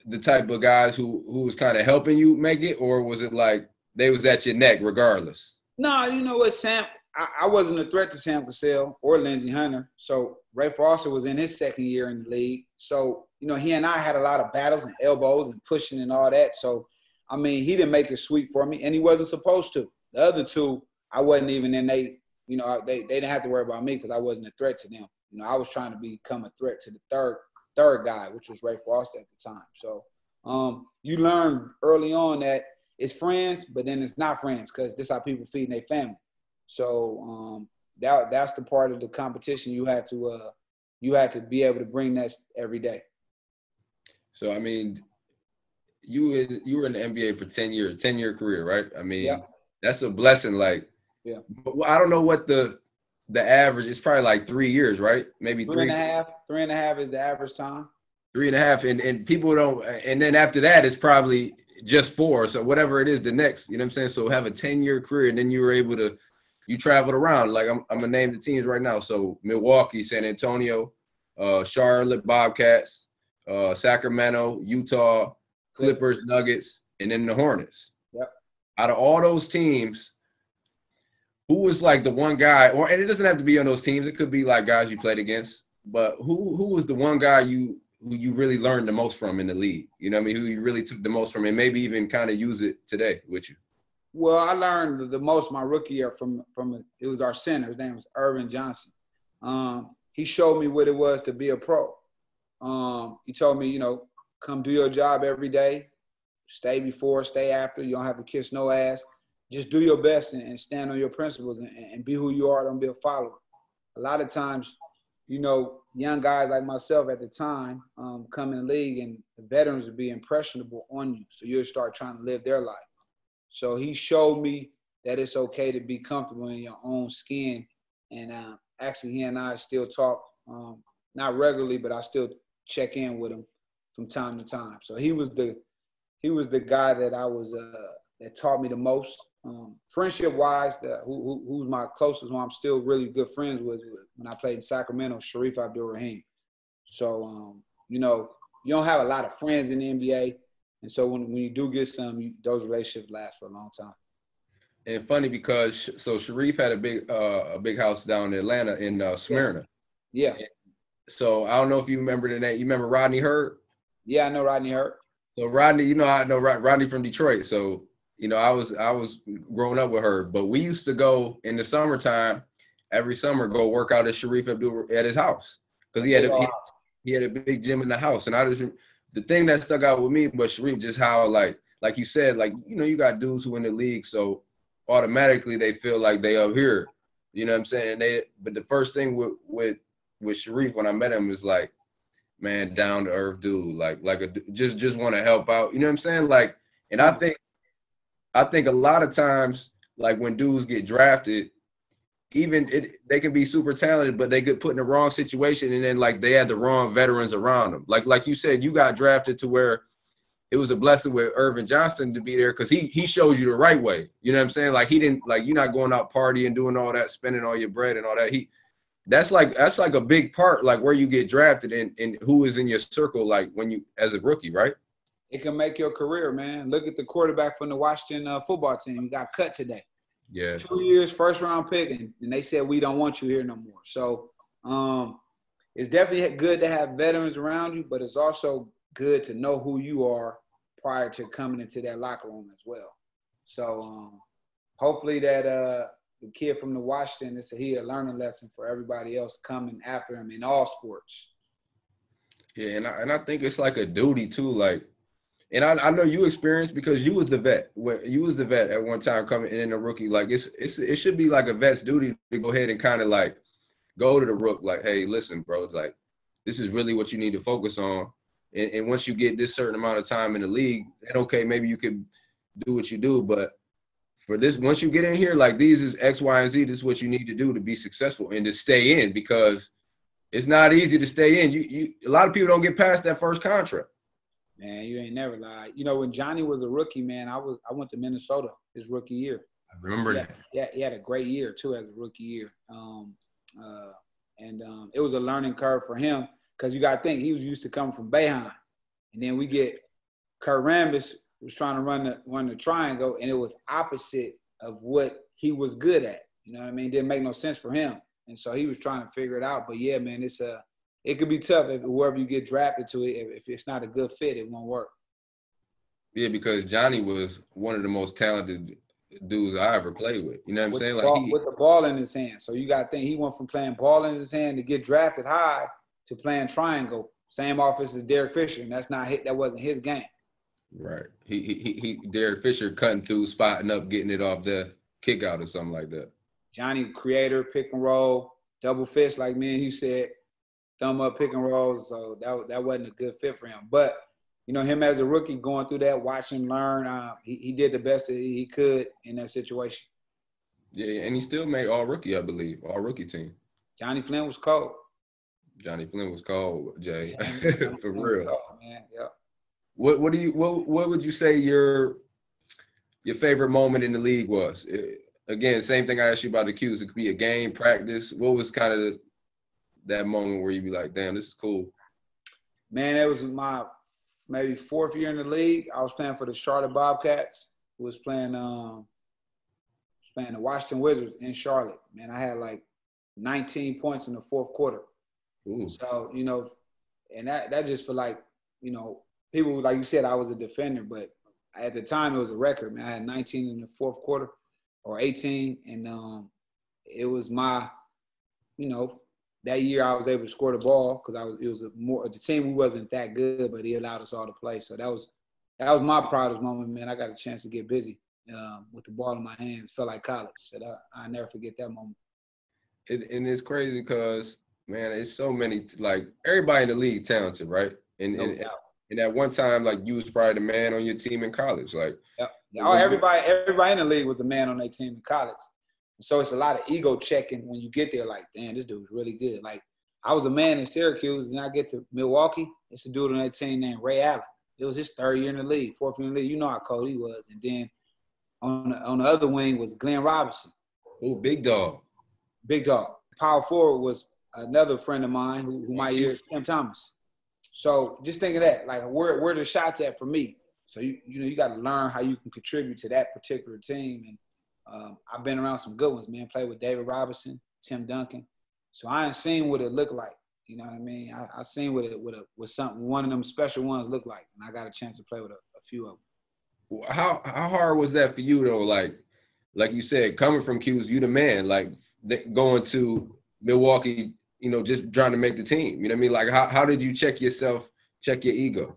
the type of guys who who was kind of helping you make it, or was it like they was at your neck regardless? No, you know what, Sam. I, I wasn't a threat to Sam Cassell or Lindsey Hunter. So Rafer Alston was in his second year in the league. So you know, he and I had a lot of battles and elbows and pushing and all that. So I mean, he didn't make it sweet for me, and he wasn't supposed to. The other two, I wasn't even in they. You know, they, they didn't have to worry about me because I wasn't a threat to them. You know, I was trying to become a threat to the third third guy, which was Ray Frost at the time. So um, you learn early on that it's friends, but then it's not friends because this is how people feed their family. So um, that that's the part of the competition you had to uh, you had to be able to bring that every day. So I mean, you you were in the NBA for ten years, ten year career, right? I mean, yeah. that's a blessing. Like, yeah. I don't know what the the average. It's probably like three years, right? Maybe three, three and a half. Three and a half is the average time. Three and a half, and and people don't. And then after that, it's probably just four. So whatever it is, the next. You know what I'm saying? So have a ten year career, and then you were able to. You traveled around. Like I'm, I'm gonna name the teams right now. So Milwaukee, San Antonio, uh, Charlotte Bobcats, uh, Sacramento, Utah, Clippers, Nuggets, and then the Hornets. Yep. Out of all those teams, who was like the one guy, or and it doesn't have to be on those teams. It could be like guys you played against. But who who was the one guy you who you really learned the most from in the league? You know, I mean, who you really took the most from, and maybe even kind of use it today with you. Well, I learned the most my rookie year from from it was our center. His name was Ervin Johnson. Um, he showed me what it was to be a pro. Um, he told me, you know, come do your job every day, stay before, stay after. You don't have to kiss no ass. Just do your best and, and stand on your principles and, and, be who you are. Don't be a follower. A lot of times, you know, young guys like myself at the time um, come in the league and the veterans would be impressionable on you. So you'll start trying to live their life. So he showed me that it's okay to be comfortable in your own skin. And uh, actually, he and I still talk, um, not regularly, but I still check in with him from time to time. So he was the he was the guy that I was uh, that taught me the most. Um, friendship wise, the, who, who, who's my closest one, I'm still really good friends with when I played in Sacramento, Shareef Abdur-Rahim. So, um, you know, you don't have a lot of friends in the NBA. And so when, when you do get some, you, those relationships last for a long time. And funny because so Sharif had a big uh, a big house down in Atlanta in uh, Smyrna. Yeah. So I don't know if you remember the name. You remember Rodney Hurd? Yeah, I know Rodney Hurd. So Rodney, you know I know Rodney from Detroit. So you know, I was I was growing up with her, but we used to go in the summertime every summer go work out at Shareef Abdul at his house because he had a he, he, had a big gym in the house, and I just the thing that stuck out with me, but Shareef just how like like you said, like you know you got dudes who in the league, so automatically they feel like they up here, you know what I'm saying? They but the first thing with with with Shareef when I met him was like, man, down to earth dude, like like a just just want to help out, you know what I'm saying? Like, and I mm. think I think a lot of times, like when dudes get drafted, even it, they can be super talented, but they get put in the wrong situation, and then like they had the wrong veterans around them. Like like you said, you got drafted to where it was a blessing with Ervin Johnson to be there because he he shows you the right way. You know what I'm saying? Like he didn't like you're not going out partying, doing all that, spending all your bread and all that. He that's like that's like a big part, like where you get drafted and and who is in your circle, like when you as a rookie, right? It can make your career, man. Look at the quarterback from the Washington uh, football team. He got cut today. Yeah. Two years, first round pick, and, and they said we don't want you here no more. So um, it's definitely good to have veterans around you, but it's also good to know who you are prior to coming into that locker room as well. So um, hopefully that uh, the kid from the Washington is a, he a learning lesson for everybody else coming after him in all sports. Yeah, and I, and I think it's like a duty too. Like, and I, I know you experienced because you was the vet when you was the vet at one time coming in a rookie. Like it's it's it should be like a vet's duty to go ahead and kind of like go to the rook like, hey, listen, bro, like this is really what you need to focus on. And, and once you get this certain amount of time in the league, then okay, maybe you could do what you do, but for this, once you get in here, like these is X, Y, and Z. This is what you need to do to be successful and to stay in because it's not easy to stay in. You, you, a lot of people don't get past that first contract. Man, you ain't never lied. You know, when Jonny was a rookie, man, I was I went to Minnesota his rookie year. I remember yeah, that. Yeah, he had a great year too as a rookie year. Um, uh, and um, it was a learning curve for him because you got to think he was used to coming from Boeheim, and then we get Kurt Rambis was trying to run the run the triangle, and it was opposite of what he was good at. You know what I mean? Didn't make no sense for him, and so he was trying to figure it out. But yeah, man, it's a it could be tough if whoever you get drafted to it. If, if it's not a good fit, it won't work. Yeah, because Jonny was one of the most talented dudes I ever played with. You know what I'm with saying? The like ball, he, with the ball in his hand. So you got to think he went from playing ball in his hand to get drafted high to playing triangle. Same office as Derek Fisher, and that's not hit. That wasn't his game. Right. He he he. Derek Fisher cutting through, spotting up, getting it off the kick out or something like that. Jonny creator, pick and roll, double fist, like me and you said, thumb up, pick and roll. So that that wasn't a good fit for him. But you know, him as a rookie going through that, watch him learn. Uh, he, he did the best that he could in that situation. Yeah, and he still made all rookie, I believe, all rookie team. Jonny Flynn was cold. Jonny Flynn was cold, Jay, for real. cold, man. Yep. What what do you what what would you say your your favorite moment in the league was? Eh, again, same thing I asked you about the Cuse. It could be a game, practice. What was kind of the, that moment where you'd be like, "Damn, this is cool." Man, it was my maybe fourth year in the league. I was playing for the Charlotte Bobcats. Who was playing um playing the Washington Wizards in Charlotte. Man, I had like 19 points in the fourth quarter. Ooh. So you know, and that that just for like you know people like you said I was a defender, but at the time it was a record. Man, I had 19 in the fourth quarter or 18, and um, it was my you know that year I was able to score the ball because I was it was a more the team who wasn't that good, but he allowed us all to play. So that was that was my proudest moment, man. I got a chance to get busy um, with the ball in my hands. Felt like college. So that, I never forget that moment. It, and it's crazy because man, it's so many like everybody in the league talented, right? And No and, doubt. and at one time, like you was probably the man on your team in college. Like Yep. Oh, everybody, everybody in the league was the man on their team in college. So it's a lot of ego checking when you get there. Like, damn, this dude's really good. Like, I was a man in Syracuse, and I get to Milwaukee. It's a dude on that team named Ray Allen. It was his third year in the league, fourth year in the league. You know how cold he was. And then on the, on the other wing was Glenn Robinson, oh, big dog. big dog. Power forward was another friend of mine who, who my year, Tim Thomas. So just think of that. Like, where where the shots at for me? So you you know you got to learn how you can contribute to that particular team. And um, I've been around some good ones, man. Played with David Robinson, Tim Duncan. So I ain't seen what it looked like. You know what I mean? I, I seen what it what a what something one of them special ones looked like, and I got a chance to play with a, a few of them. How how hard was that for you though? Like like you said, coming from Cuse, you the man. Like going to Milwaukee, you know, just trying to make the team. You know what I mean? Like how how did you check yourself, check your ego?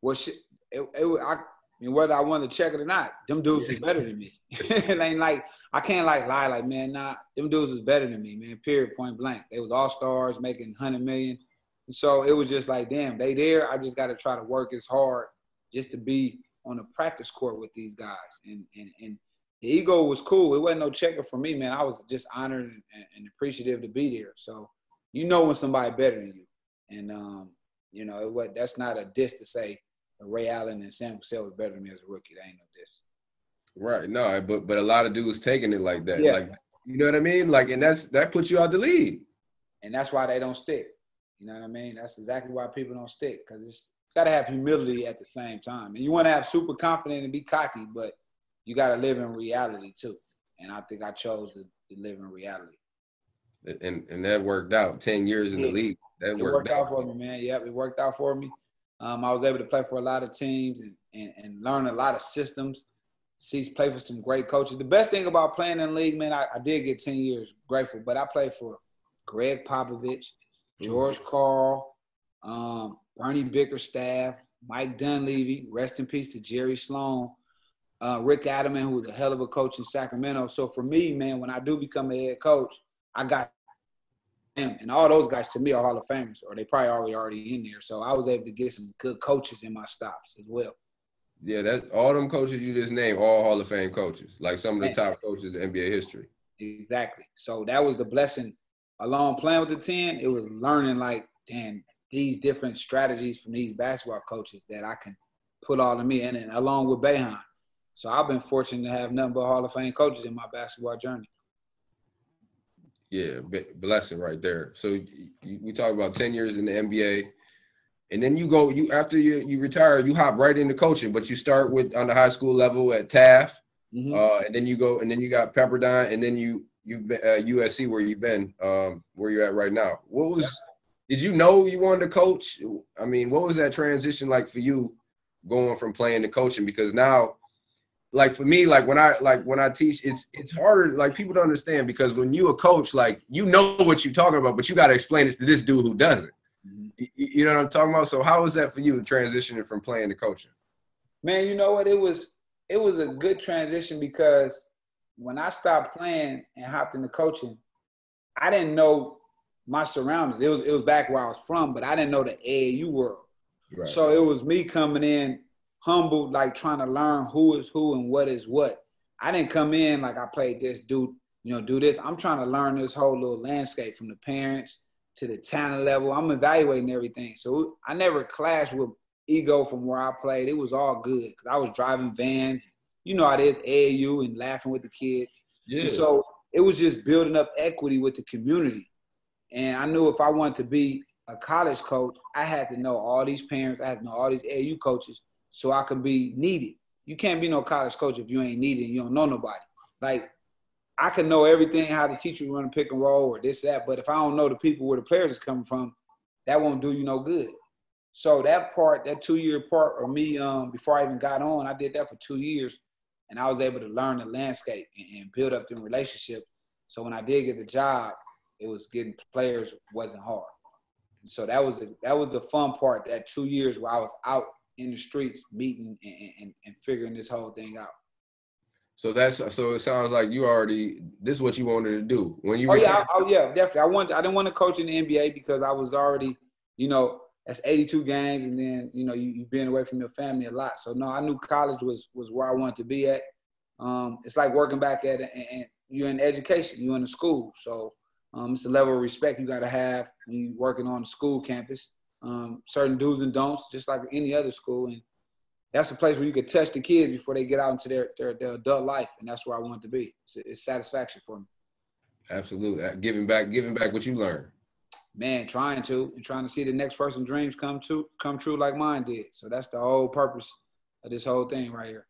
Well, shit, it, it, I mean, whether I wanted to check it or not, them dudes was better than me. it ain't like I can't like lie like man, nah, them dudes was better than me, man. Period, point blank. They was all stars, making hundred million, and so it was just like, damn, they there. I just got to try to work as hard just to be on the practice court with these guys, and and and the ego was cool. It wasn't no checker for me, man. I was just honored and, and appreciative to be there. So you know when somebody better than you, and um, you know it was, that's not a diss to say Ray Allen and Sam Cassell was better than me as a rookie. That ain't no this. Right. No, but but a lot of dudes taking it like that. Yeah. Like you know what I mean? Like and that's that puts you out the lead. and that's why they don't stick. You know what I mean? That's exactly why people don't stick because it's got to have humility at the same time, and you want to have super confident and be cocky, but you got to live in reality too. And I think I chose to, to live in reality. And and that worked out. Ten years in the league. That It worked, worked out. out for me, man. Yep, it worked out for me. Um, I was able to play for a lot of teams and, and, and learn a lot of systems. See, play for some great coaches. The best thing about playing in the league, man, I, I did get 10 years, grateful, but I played for Gregg Popovich, George Karl, um, Bernie Bickerstaff, Mike Dunleavy, rest in peace to Jerry Sloan, uh, Rick Adelman, who was a hell of a coach in Sacramento. So for me, man, when I do become a head coach, I got him, and all those guys to me are Hall of Famers, or they probably already already in there. So I was able to get some good coaches in my stops as well. Yeah, that all them coaches you just named, all Hall of Fame coaches, like some of the top coaches in NBA history. Exactly. So that was the blessing. Along playing with the ten, it was learning like, damn, these different strategies from these basketball coaches that I can put all of me in, and along with Boeheim. So I've been fortunate to have nothing but Hall of Fame coaches in my basketball journey. Yeah, blessing right there. So we talk about ten years in the NBA, and then you go you after you you retire, you hop right into coaching, but you start with on the high school level at Taft, mm-hmm. uh, and then you go and then you got Pepperdine, and then you you uh, USC where you've been, um, where you're at right now. What was did you know you wanted to coach? I mean, what was that transition like for you going from playing to coaching? Because now like for me, like when I like when I teach, it's it's harder. Like people don't understand because when you a coach, like you know what you're talking about, but you got to explain it to this dude who doesn't. Mm-hmm. You, you, know what I'm talking about? So how was that for you, transitioning from playing to coaching? Man, you know what? It was it was a good transition because when I stopped playing and hopped into coaching, I didn't know my surroundings. It was it was back where I was from, but I didn't know the AAU world. Right. So it was me coming in humbled, like trying to learn who is who and what is what. I didn't come in like I played this dude, you know, do this. I'm trying to learn this whole little landscape from the parents to the talent level. I'm evaluating everything. So I never clashed with ego from where I played. It was all good because I was driving vans. You know how it is, AAU and laughing with the kids. Yeah. And so it was just building up equity with the community. And I knew if I wanted to be a college coach, I had to know all these parents. I had to know all these AAU coaches so I can be needed. You can't be no college coach if you ain't needed you don't know nobody. Like I can know everything how to teach you run a pick and roll or this that, but if I don't know the people where the players is coming from, that won't do you no good. So that part, that two year part of me, um, before I even got on, I did that for two years, and I was able to learn the landscape and, and build up the relationship. So when I did get the job, it was getting players wasn't hard. So that was the that was the fun part. That two years where I was out in the streets meeting and, and, and figuring this whole thing out. So that's so it sounds like you already this is what you wanted to do when you. Oh yeah, oh yeah, definitely. I want I didn't want to coach in the NBA because I was already, you know, that's 82 games, and then you know you you've been away from your family a lot. So no, I knew college was was where I wanted to be at. Um, it's like working back at it, and, and you're in education, you're in the school. So um, it's a level of respect you got to have when you're working on the school campus um, certain do's and don'ts, just like any other school. And that's a place where you could touch the kids before they get out into their, their, their adult life. And that's where I want to be. It's, it's satisfaction for me. Absolutely. Uh, giving back, giving back what you learned. Man, trying to and trying to see the next person's dreams come to come true like mine did. So that's the whole purpose of this whole thing right here.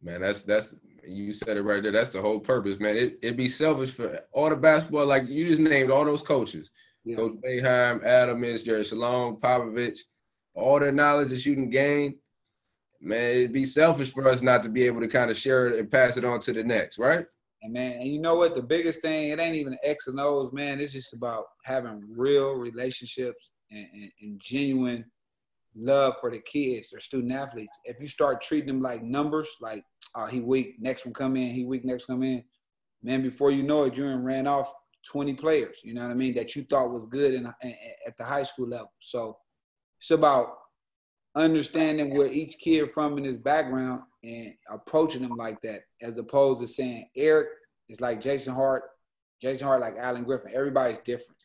Man, that's that's you said it right there. That's the whole purpose, man. It it'd be selfish for all the basketball, like you just named all those coaches. Yeah. Coach Boeheim, Adelman, Jerry Sloan, Popovich, all the knowledge that you can gain, man, it'd be selfish for us not to be able to kind of share it and pass it on to the next, right? And man, and you know what? The biggest thing, it ain't even X and O's, man. It's just about having real relationships and, and, and genuine love for the kids or student athletes. If you start treating them like numbers, like oh he weak, next one come in, he weak, next come in, man, before you know it, you're in ran off 20 players, you know what I mean, that you thought was good in, in, at the high school level. So it's about understanding where each kid from in his background and approaching them like that, as opposed to saying Eric is like Jason Hart, Jason Hart like Alan Griffin. Everybody's different,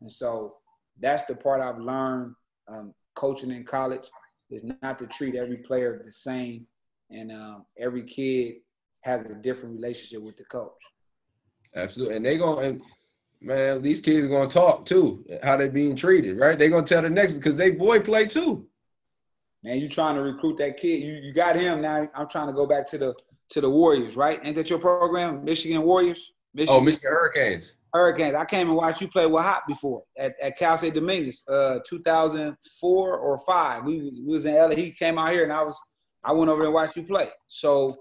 and so that's the part I've learned um, coaching in college is not to treat every player the same, and um, every kid has a different relationship with the coach. Absolutely, and they going and man, these kids are gonna talk too. How they being treated, right? They're gonna tell the next because they boy play too. Man, you trying to recruit that kid? You you got him now. I'm trying to go back to the to the Warriors, right? Ain't that your program, Michigan Warriors? Michigan. Oh, Michigan Hurricanes. Hurricanes. I came and watched you play with Hop before at, at Cal State Dominguez, uh, 2004 or five. We, we was in LA. He came out here, and I was I went over and watched you play. So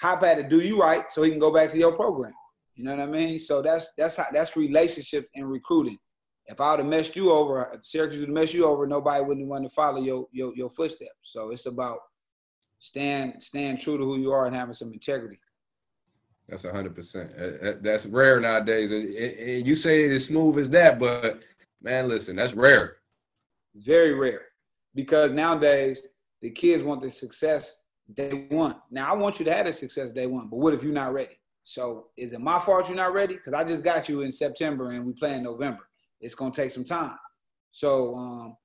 Hop had to do you right, so he can go back to your program. You know what I mean? So that's that's how that's relationships and recruiting. if I would have messed you over, Syracuse would have messed you over, nobody wouldn't want to follow your, your your footsteps. So it's about stand stand true to who you are and having some integrity. That's hundred percent. Uh, uh, that's rare nowadays. And you say it as smooth as that, but man, listen, that's rare. Very rare, because nowadays the kids want the success day one. Now I want you to have the success day one, but what if you're not ready? So is it my fault you're not ready? Because I just got you in September and we play in November. It's gonna take some time. So um,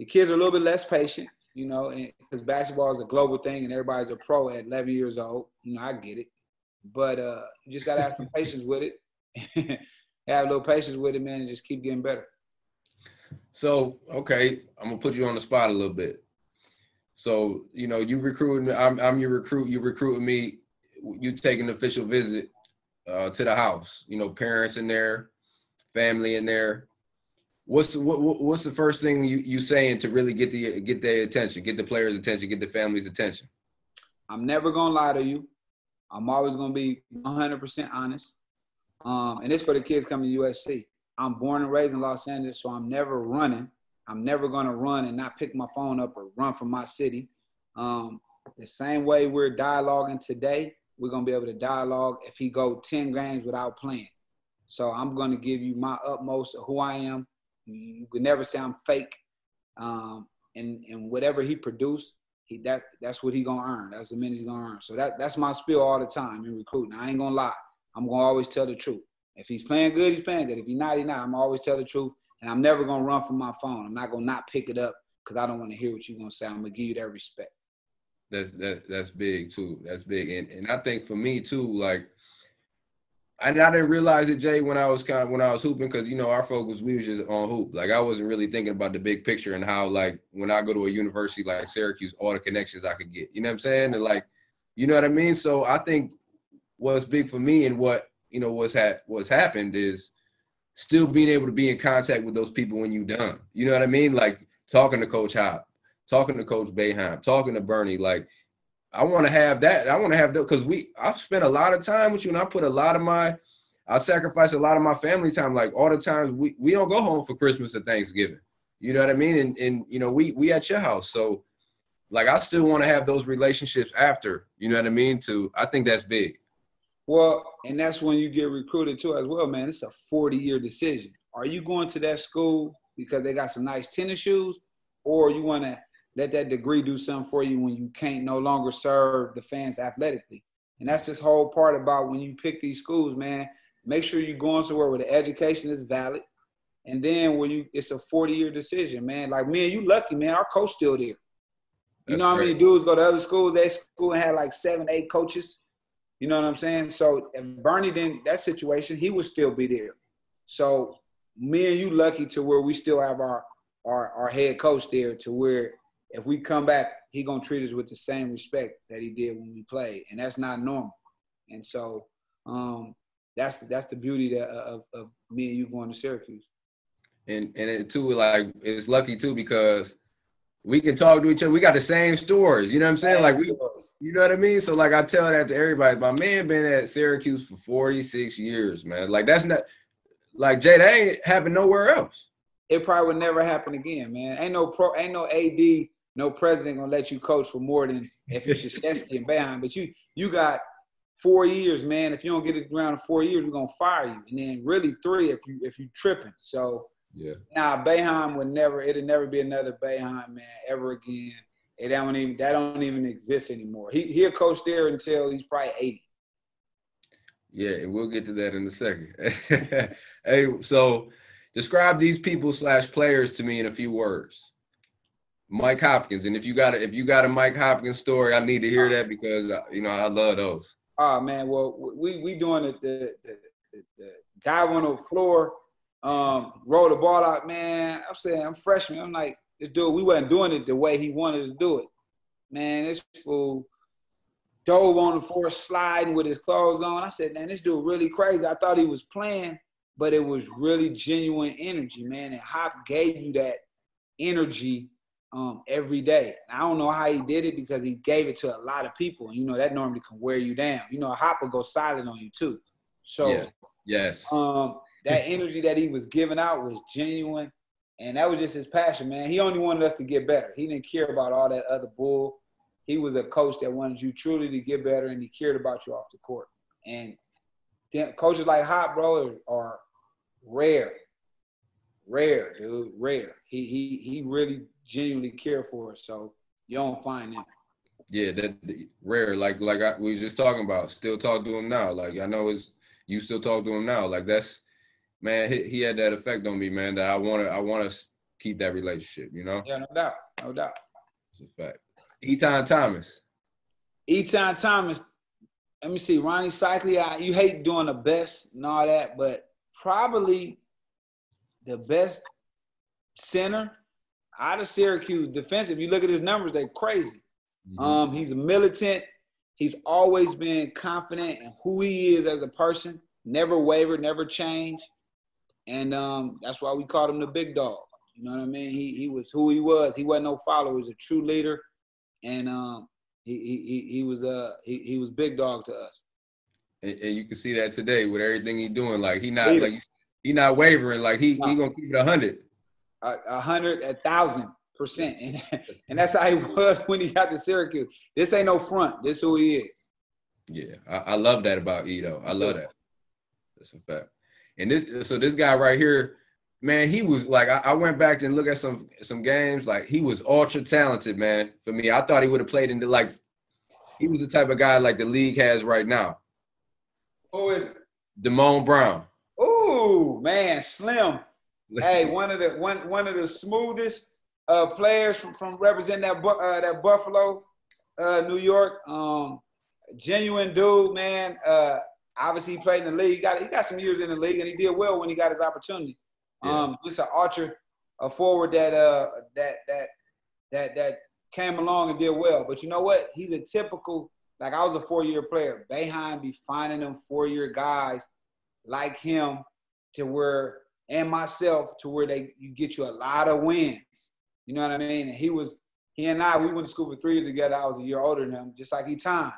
the kids are a little bit less patient, you know, because basketball is a global thing and everybody's a pro at 11 years old. You know, I get it, but uh, you just gotta have some patience with it. have a little patience with it, man, and just keep getting better. So okay, I'm gonna put you on the spot a little bit. So you know, you recruiting. I'm, I'm your recruit. You recruiting me you take an official visit uh, to the house. You know, parents in there, family in there. What's what, what's the first thing you you saying to really get the get their attention, get the players' attention, get the family's attention? I'm never gonna lie to you. I'm always gonna be 100% honest. Um, and it's for the kids coming to USC. I'm born and raised in Los Angeles, so I'm never running. I'm never gonna run and not pick my phone up or run from my city. Um, the same way we're dialoguing today, we're gonna be able to dialogue if he go 10 games without playing. So I'm gonna give you my utmost of who I am. You can never say I'm fake. Um, and and whatever he produced, he that that's what he gonna earn. That's the minute he's gonna earn. So that that's my spiel all the time in recruiting. I ain't gonna lie. I'm gonna always tell the truth. If he's playing good, he's playing good. If he's not, he's not. I'm always tell the truth. And I'm never gonna run from my phone. I'm not gonna not pick it up because I don't want to hear what you're gonna say. I'm gonna give you that respect that's that's that's big too. That's big, and and I think for me too, like. I, I didn't realize it, Jay, when I was kind of when I was hooping, because you know our focus we was just on hoop. Like I wasn't really thinking about the big picture and how like when I go to a university like Syracuse, all the connections I could get. You know what I'm saying? And like, you know what I mean. So I think what's big for me and what you know what's had what's happened is still being able to be in contact with those people when you done. You know what I mean? Like talking to Coach Hop, talking to Coach Boeheim, talking to Bernie, like I want to have that. I want to have that because we I've spent a lot of time with you and I put a lot of my I sacrifice a lot of my family time. Like all the times we, we don't go home for Christmas or Thanksgiving. You know what I mean? And and you know, we we at your house. So like I still want to have those relationships after, you know what I mean? To I think that's big. Well, and that's when you get recruited too as well, man. It's a 40 year decision. Are you going to that school because they got some nice tennis shoes, or you want to let that degree do something for you when you can't no longer serve the fans athletically. And that's this whole part about when you pick these schools, man. Make sure you're going somewhere where the education is valid. And then when you it's a 40 year decision, man. Like me and you lucky, man. Our coach still there. You that's know how great. many dudes go to other schools, they school and had like seven, eight coaches. You know what I'm saying? So if Bernie didn't that situation, he would still be there. So me and you lucky to where we still have our our, our head coach there to where if we come back, he gonna treat us with the same respect that he did when we played, and that's not normal. And so um, that's that's the beauty that, of, of me and you going to Syracuse. And and it too, like it's lucky too because we can talk to each other. We got the same stories. You know what I'm saying? Like we, you know what I mean. So like I tell that to everybody. My man been at Syracuse for 46 years, man. Like that's not like Jay. That ain't happen nowhere else. It probably would never happen again, man. Ain't no pro. Ain't no AD no president gonna let you coach for more than if it's Krzyzewski and Boeheim. But you you got four years, man. If you don't get it around in four years, we're gonna fire you. And then really three if you if you tripping. So yeah. Now Boeheim would never it'll never be another Boeheim man ever again. It don't even that don't even exist anymore. He he'll coach there until he's probably 80. Yeah, and we'll get to that in a second. hey, so describe these people slash players to me in a few words. Mike Hopkins. And if you got a, if you got a Mike Hopkins story, I need to hear that because uh, you know I love those. Oh man, well we we doing it. The, the, the, guy on the floor, um, roll the ball out. Man, I'm saying I'm freshman. I'm like this dude. We wasn't doing it the way he wanted to do it. Man, this fool dove on the floor, sliding with his clothes on. I said, man, this dude really crazy. I thought he was playing, but it was really genuine energy, man. And Hop gave you that energy um, every day. I don't know how he did it because he gave it to a lot of people. And, you know, that normally can wear you down. You know, a hop will go silent on you too. So, yes. yes. Um, that energy that he was giving out was genuine, and that was just his passion, man. He only wanted us to get better. He didn't care about all that other bull. He was a coach that wanted you truly to get better, and he cared about you off the court. And coaches like Hot Bro are rare, rare, dude, rare. He he he really genuinely care for so you don't find that. Yeah, that rare. Like like I, we was just talking about. Still talk to him now. Like I know it's you still talk to him now. Like that's man. He, he had that effect on me, man. That I want to I want to keep that relationship. You know. Yeah, no doubt, no doubt. It's a fact. Etan Thomas. Etan Thomas. Let me see. Rony Seikaly. you hate doing the best and all that, but probably the best center out of Syracuse defensive. You look at his numbers; they're crazy. Mm-hmm. Um, he's a militant. He's always been confident in who he is as a person. Never wavered, never changed, and um, that's why we called him the big dog. You know what I mean? He he was who he was. He wasn't no follower. He was a true leader, and um, he he he was a uh, he, he was big dog to us. And, and, you can see that today with everything he's doing. Like he not like he not wavering. Like he no. he gonna keep it a hundred. A hundred, a thousand percent, and and that's how he was when he got to Syracuse. This ain't no front. This who he is. Yeah, I, I love that about Edo. I love that. That's a fact. And this, so this guy right here, man, he was like, I, I, went back and look at some some games. Like he was ultra talented, man. For me, I thought he would have played into like he was the type of guy like the league has right now. Who is it? Damone Brown. Ooh, man, slim. Hey, one of the one one of the smoothest uh, players from, from representing that uh, that Buffalo, uh, New York. Um, genuine dude, man. Uh, obviously, he played in the league. He got he got some years in the league, and he did well when he got his opportunity. Yeah. Um, just an archer, a forward that uh that that that that came along and did well. But you know what? He's a typical like I was a four year player. Boeheim be finding them four year guys like him to where and myself to where they you get you a lot of wins. You know what I mean? And he was he and I we went to school for three years together. I was a year older than him, just like Etan.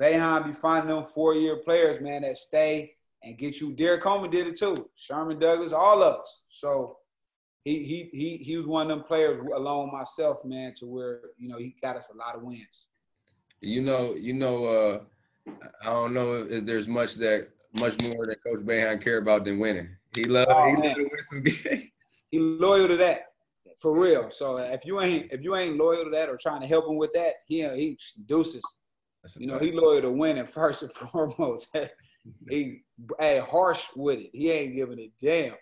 Boeheim be finding them four year players, man, that stay and get you. Derrick Coleman did it too. Sherman Douglas, all of us. So he he he he was one of them players along with myself, man, to where you know he got us a lot of wins. You know, you know, uh, I don't know if there's much that much more that Coach Boeheim care about than winning. He loved oh, he win some games. He loyal to that, for real. So uh, if you ain't if you ain't loyal to that or trying to help him with that, he he deuces. You know, he loyal to winning first and foremost. he hey harsh with it. He ain't giving a damn.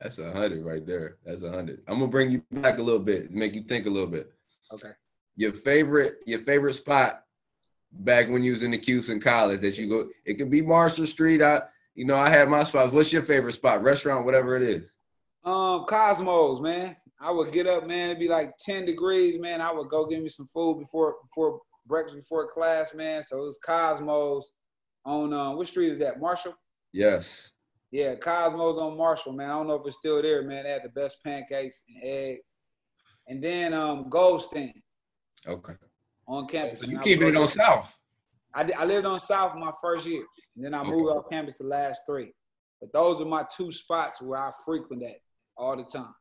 That's a hundred right there. That's a hundred. I'm gonna bring you back a little bit, make you think a little bit. Okay. Your favorite, your favorite spot back when you was in the Cuse in college that you go. It could be Marshall Street. I, you know, I had my spots. What's your favorite spot? Restaurant, whatever it is. Um, Cosmos, man. I would get up, man. It'd be like 10 degrees, man. I would go get me some food before before breakfast before class, man. So it was Cosmos on uh, what street is that? Marshall? Yes. Yeah, Cosmos on Marshall, man. I don't know if it's still there, man. They had the best pancakes and eggs. And then um Goldstein. Okay. On campus. So you keeping it on South? I, I lived on South my first year. And then I moved okay. off campus the last three. But those are my two spots where I frequent at all the time.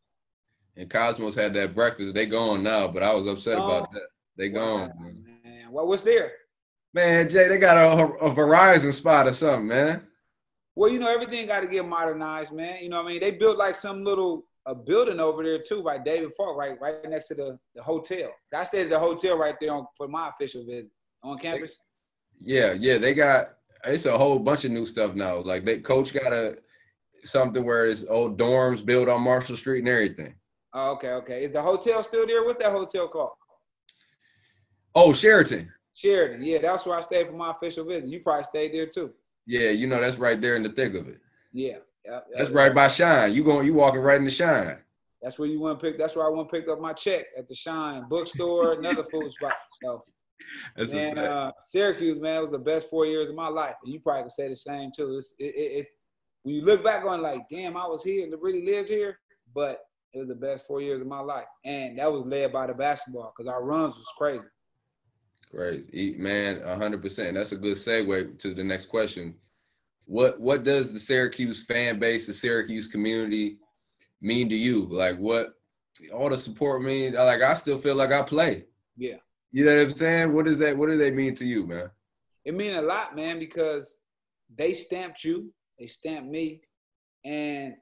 And Cosmos had that breakfast. They gone now, but I was upset oh, about that. They gone. Wow, man. man. What was there? Man, Jay, they got a, a Verizon spot or something, man. Well, you know, everything got to get modernized, man. You know what I mean? They built like some little a building over there too by David Falk, right, right next to the, the hotel. So I stayed at the hotel right there on, for my official visit on campus. Yeah, yeah, they got it's a whole bunch of new stuff now. Like they coach got a something where it's old dorms built on Marshall Street and everything. Oh, okay, okay. Is the hotel still there? What's that hotel called? Oh, Sheraton. Sheraton. Yeah, that's where I stayed for my official visit. You probably stayed there too. Yeah, you know that's right there in the thick of it. Yeah. yeah that's right by Schine. You going? You walking right in the Schine. That's where you went pick. That's where I want to pick up my check at the Schine bookstore, another food spot. So, that's man, uh, Syracuse, man, it was the best four years of my life, and you probably could say the same too. It's, it, it, it, when you look back on like, damn, I was here and really lived here, but it was the best four years of my life, and that was led by the basketball because our runs was crazy. Crazy, man, hundred percent. That's a good segue to the next question. what what does the Syracuse fan base, the Syracuse community mean to you? Like what all the support mean? Like I still feel like I play. Yeah. You know what I'm saying? What does that what do they mean to you, man? It mean a lot, man, because they stamped you, they stamped me, and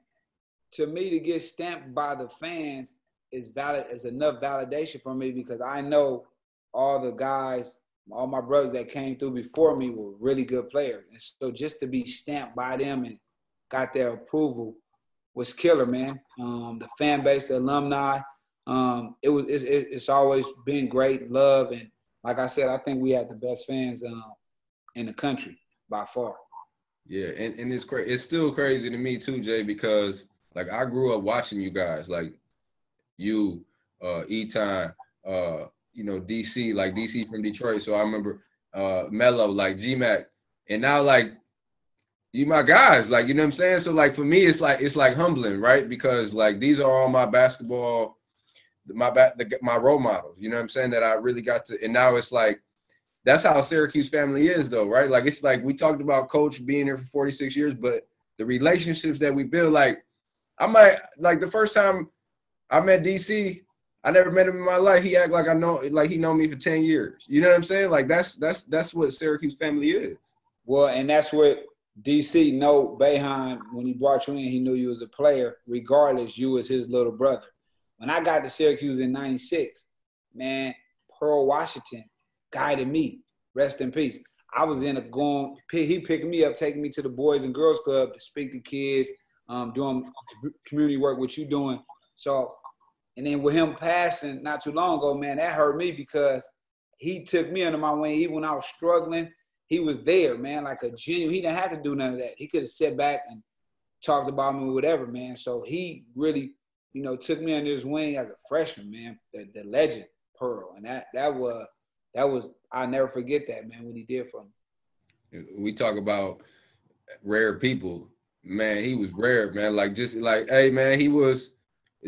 to me to get stamped by the fans is valid is enough validation for me because I know all the guys, all my brothers that came through before me were really good players. And so just to be stamped by them and got their approval was killer, man. Um, the fan base, the alumni, um, it was it's, it's, always been great love and like I said, I think we had the best fans um, in the country by far. Yeah, and, and it's crazy. It's still crazy to me too, Jay, because like I grew up watching you guys, like you, uh, Etan, uh, you know, DC, like DC from Detroit. So I remember uh Melo, like GMAC, and now like you my guys, like you know what I'm saying. So like for me, it's like it's like humbling, right? Because like these are all my basketball, my back, my role models. You know what I'm saying? That I really got to, and now it's like that's how Syracuse family is, though, right? Like it's like we talked about Coach being here for 46 years, but the relationships that we build, like I might like the first time I met DC, I never met him in my life. He act like I know, like he know me for 10 years. You know what I'm saying? Like that's that's that's what Syracuse family is. Well, and that's what DC know Boeheim when he brought you in. He knew you was a player, regardless. You was his little brother. When I got to Syracuse in '96, man, Pearl Washington guided me. Rest in peace. I was in a going. He picked me up, taking me to the Boys and Girls Club to speak to kids, um, doing community work. What you doing? So, and then with him passing not too long ago, man, that hurt me because he took me under my wing. Even when I was struggling, he was there, man, like a genuine. He didn't have to do none of that. He could have sat back and talked about me, whatever, man. So he really, you know, took me under his wing as a freshman, man. The, the legend Pearl, and that that was that was I'll never forget that man what he did for me. We talk about rare people, man. He was rare, man. Like just like, hey, man, he was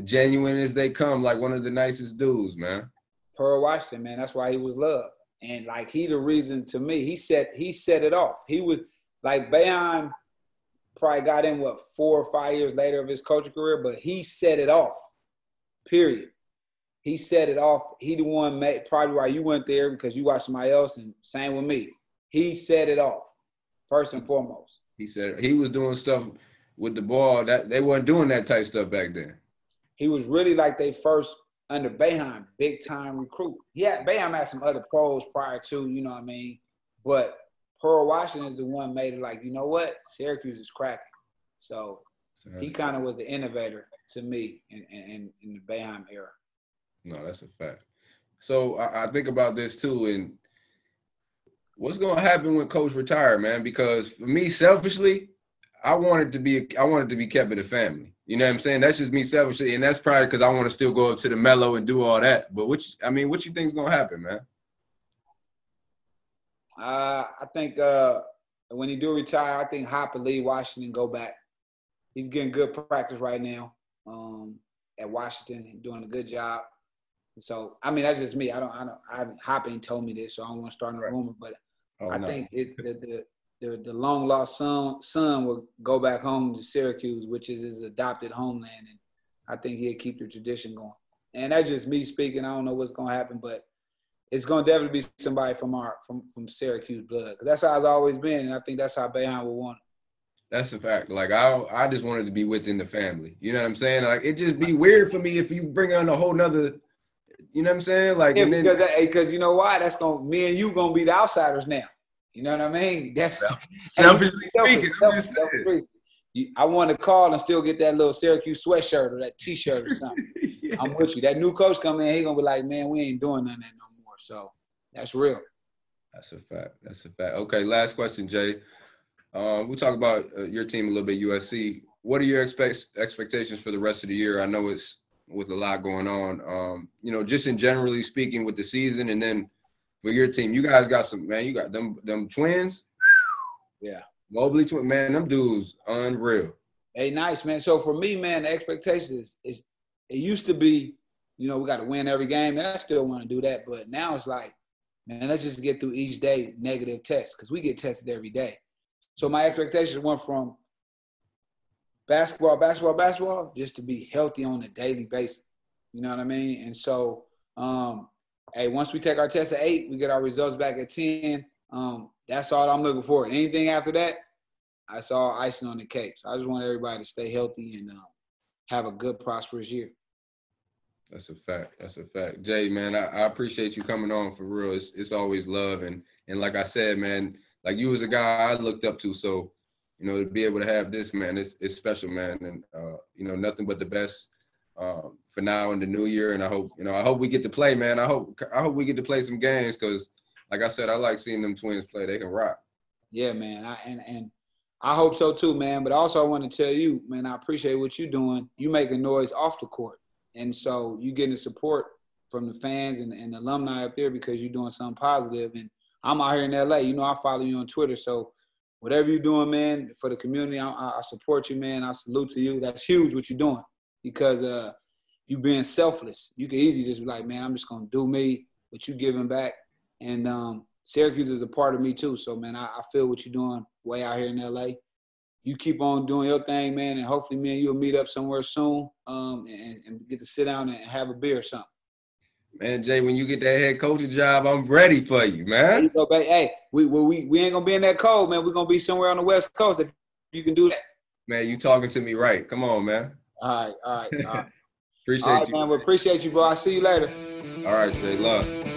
genuine as they come, like one of the nicest dudes, man. Pearl Washington, man. That's why he was loved, and like he the reason to me. He set he set it off. He was like Boeheim probably got in what four or five years later of his coaching career, but he set it off. Period he set it off. He the one made probably why you went there because you watched somebody else, and same with me. He set it off first and foremost. He said he was doing stuff with the ball that they weren't doing that type stuff back then. He was really like they first under Boeheim, big time recruit. Yeah, had had some other pros prior to, you know what I mean? But Pearl Washington is the one made it like, you know what? Syracuse is cracking. So he kind of was the innovator to me in, in, in the Boeheim era. No, that's a fact. So I, I think about this too, and what's going to happen when Coach retire, man? Because for me, selfishly, I wanted to be I wanted to be kept in the family. You know what I'm saying? That's just me selfishly, and that's probably because I want to still go up to the Melo and do all that. But which I mean, what you think's gonna happen, man? Uh, I think uh, when he do retire, I think Hop and Lee Washington go back. He's getting good practice right now um, at Washington, doing a good job. So I mean, that's just me. I don't, I don't, I Hopping told me this, so I don't want to start a rumor, but oh, I no. think it, the, the, the, the long lost son, son will go back home to Syracuse, which is his adopted homeland, and I think he'll keep the tradition going. And that's just me speaking. I don't know what's gonna happen, but it's gonna definitely be somebody from our from from Syracuse blood, that's how it's always been, and I think that's how Boeheim will want. It. That's a fact. Like I, I just wanted to be within the family. You know what I'm saying? Like it just be weird for me if you bring on a whole nother you know what I'm saying? Like yeah, because because you know why? That's gonna me and you gonna be the outsiders now. You know what I mean? That's selfishly speaking. Selfish, selfish, I want to call and still get that little Syracuse sweatshirt or that T-shirt or something. yeah. I'm with you. That new coach coming in, he gonna be like, man, we ain't doing none of that no more. So that's real. That's a fact. That's a fact. Okay, last question, Jay. Uh, we talk about uh, your team a little bit, USC. What are your expect- expectations for the rest of the year? I know it's with a lot going on. Um, you know, just in generally speaking with the season, and then for your team, you guys got some man. You got them them twins. Yeah, Mobley twin man. Them dudes unreal. Hey, nice man. So for me, man, the expectation is, is it used to be, you know, we got to win every game, and I still want to do that, but now it's like, man, let's just get through each day negative tests because we get tested every day. So my expectations went from basketball, basketball, basketball, just to be healthy on a daily basis. You know what I mean? And so, um, hey, once we take our test at eight, we get our results back at 10. Um, that's all I'm looking for. Anything after that, I saw icing on the cake. So I just want everybody to stay healthy and um, have a good, prosperous year. That's a fact. That's a fact. Jay, man, I, I, appreciate you coming on for real. It's it's always love and and like I said, man, like you was a guy I looked up to. So, you know, to be able to have this, man, it's it's special, man. And uh, you know, nothing but the best um, for now in the new year. And I hope, you know, I hope we get to play, man. I hope I hope we get to play some games because like I said, I like seeing them twins play. They can rock. Yeah, man. I, and and I hope so too, man. But also, I want to tell you, man, I appreciate what you're doing. You make a noise off the court, and so you getting support from the fans and, and alumni up there because you're doing something positive. And I'm out here in LA. You know, I follow you on Twitter, so whatever you're doing, man, for the community, I, I support you, man. I salute to you. That's huge what you're doing because uh, you being selfless. You can easily just be like, man, I'm just gonna do me, but you giving back and um, Syracuse is a part of me too. So man, I, I, feel what you're doing way out here in LA. You keep on doing your thing, man, and hopefully me and you'll meet up somewhere soon um, and, and, get to sit down and have a beer or something. Man, Jay, when you get that head coaching job, I'm ready for you, man. You go, hey, we, we we ain't gonna be in that cold, man. We're gonna be somewhere on the west coast if you can do that. Man, you talking to me right. Come on, man. All right, all right. All right. appreciate all right, you. Man, we appreciate you, bro. I'll see you later. All right, Jay. Love.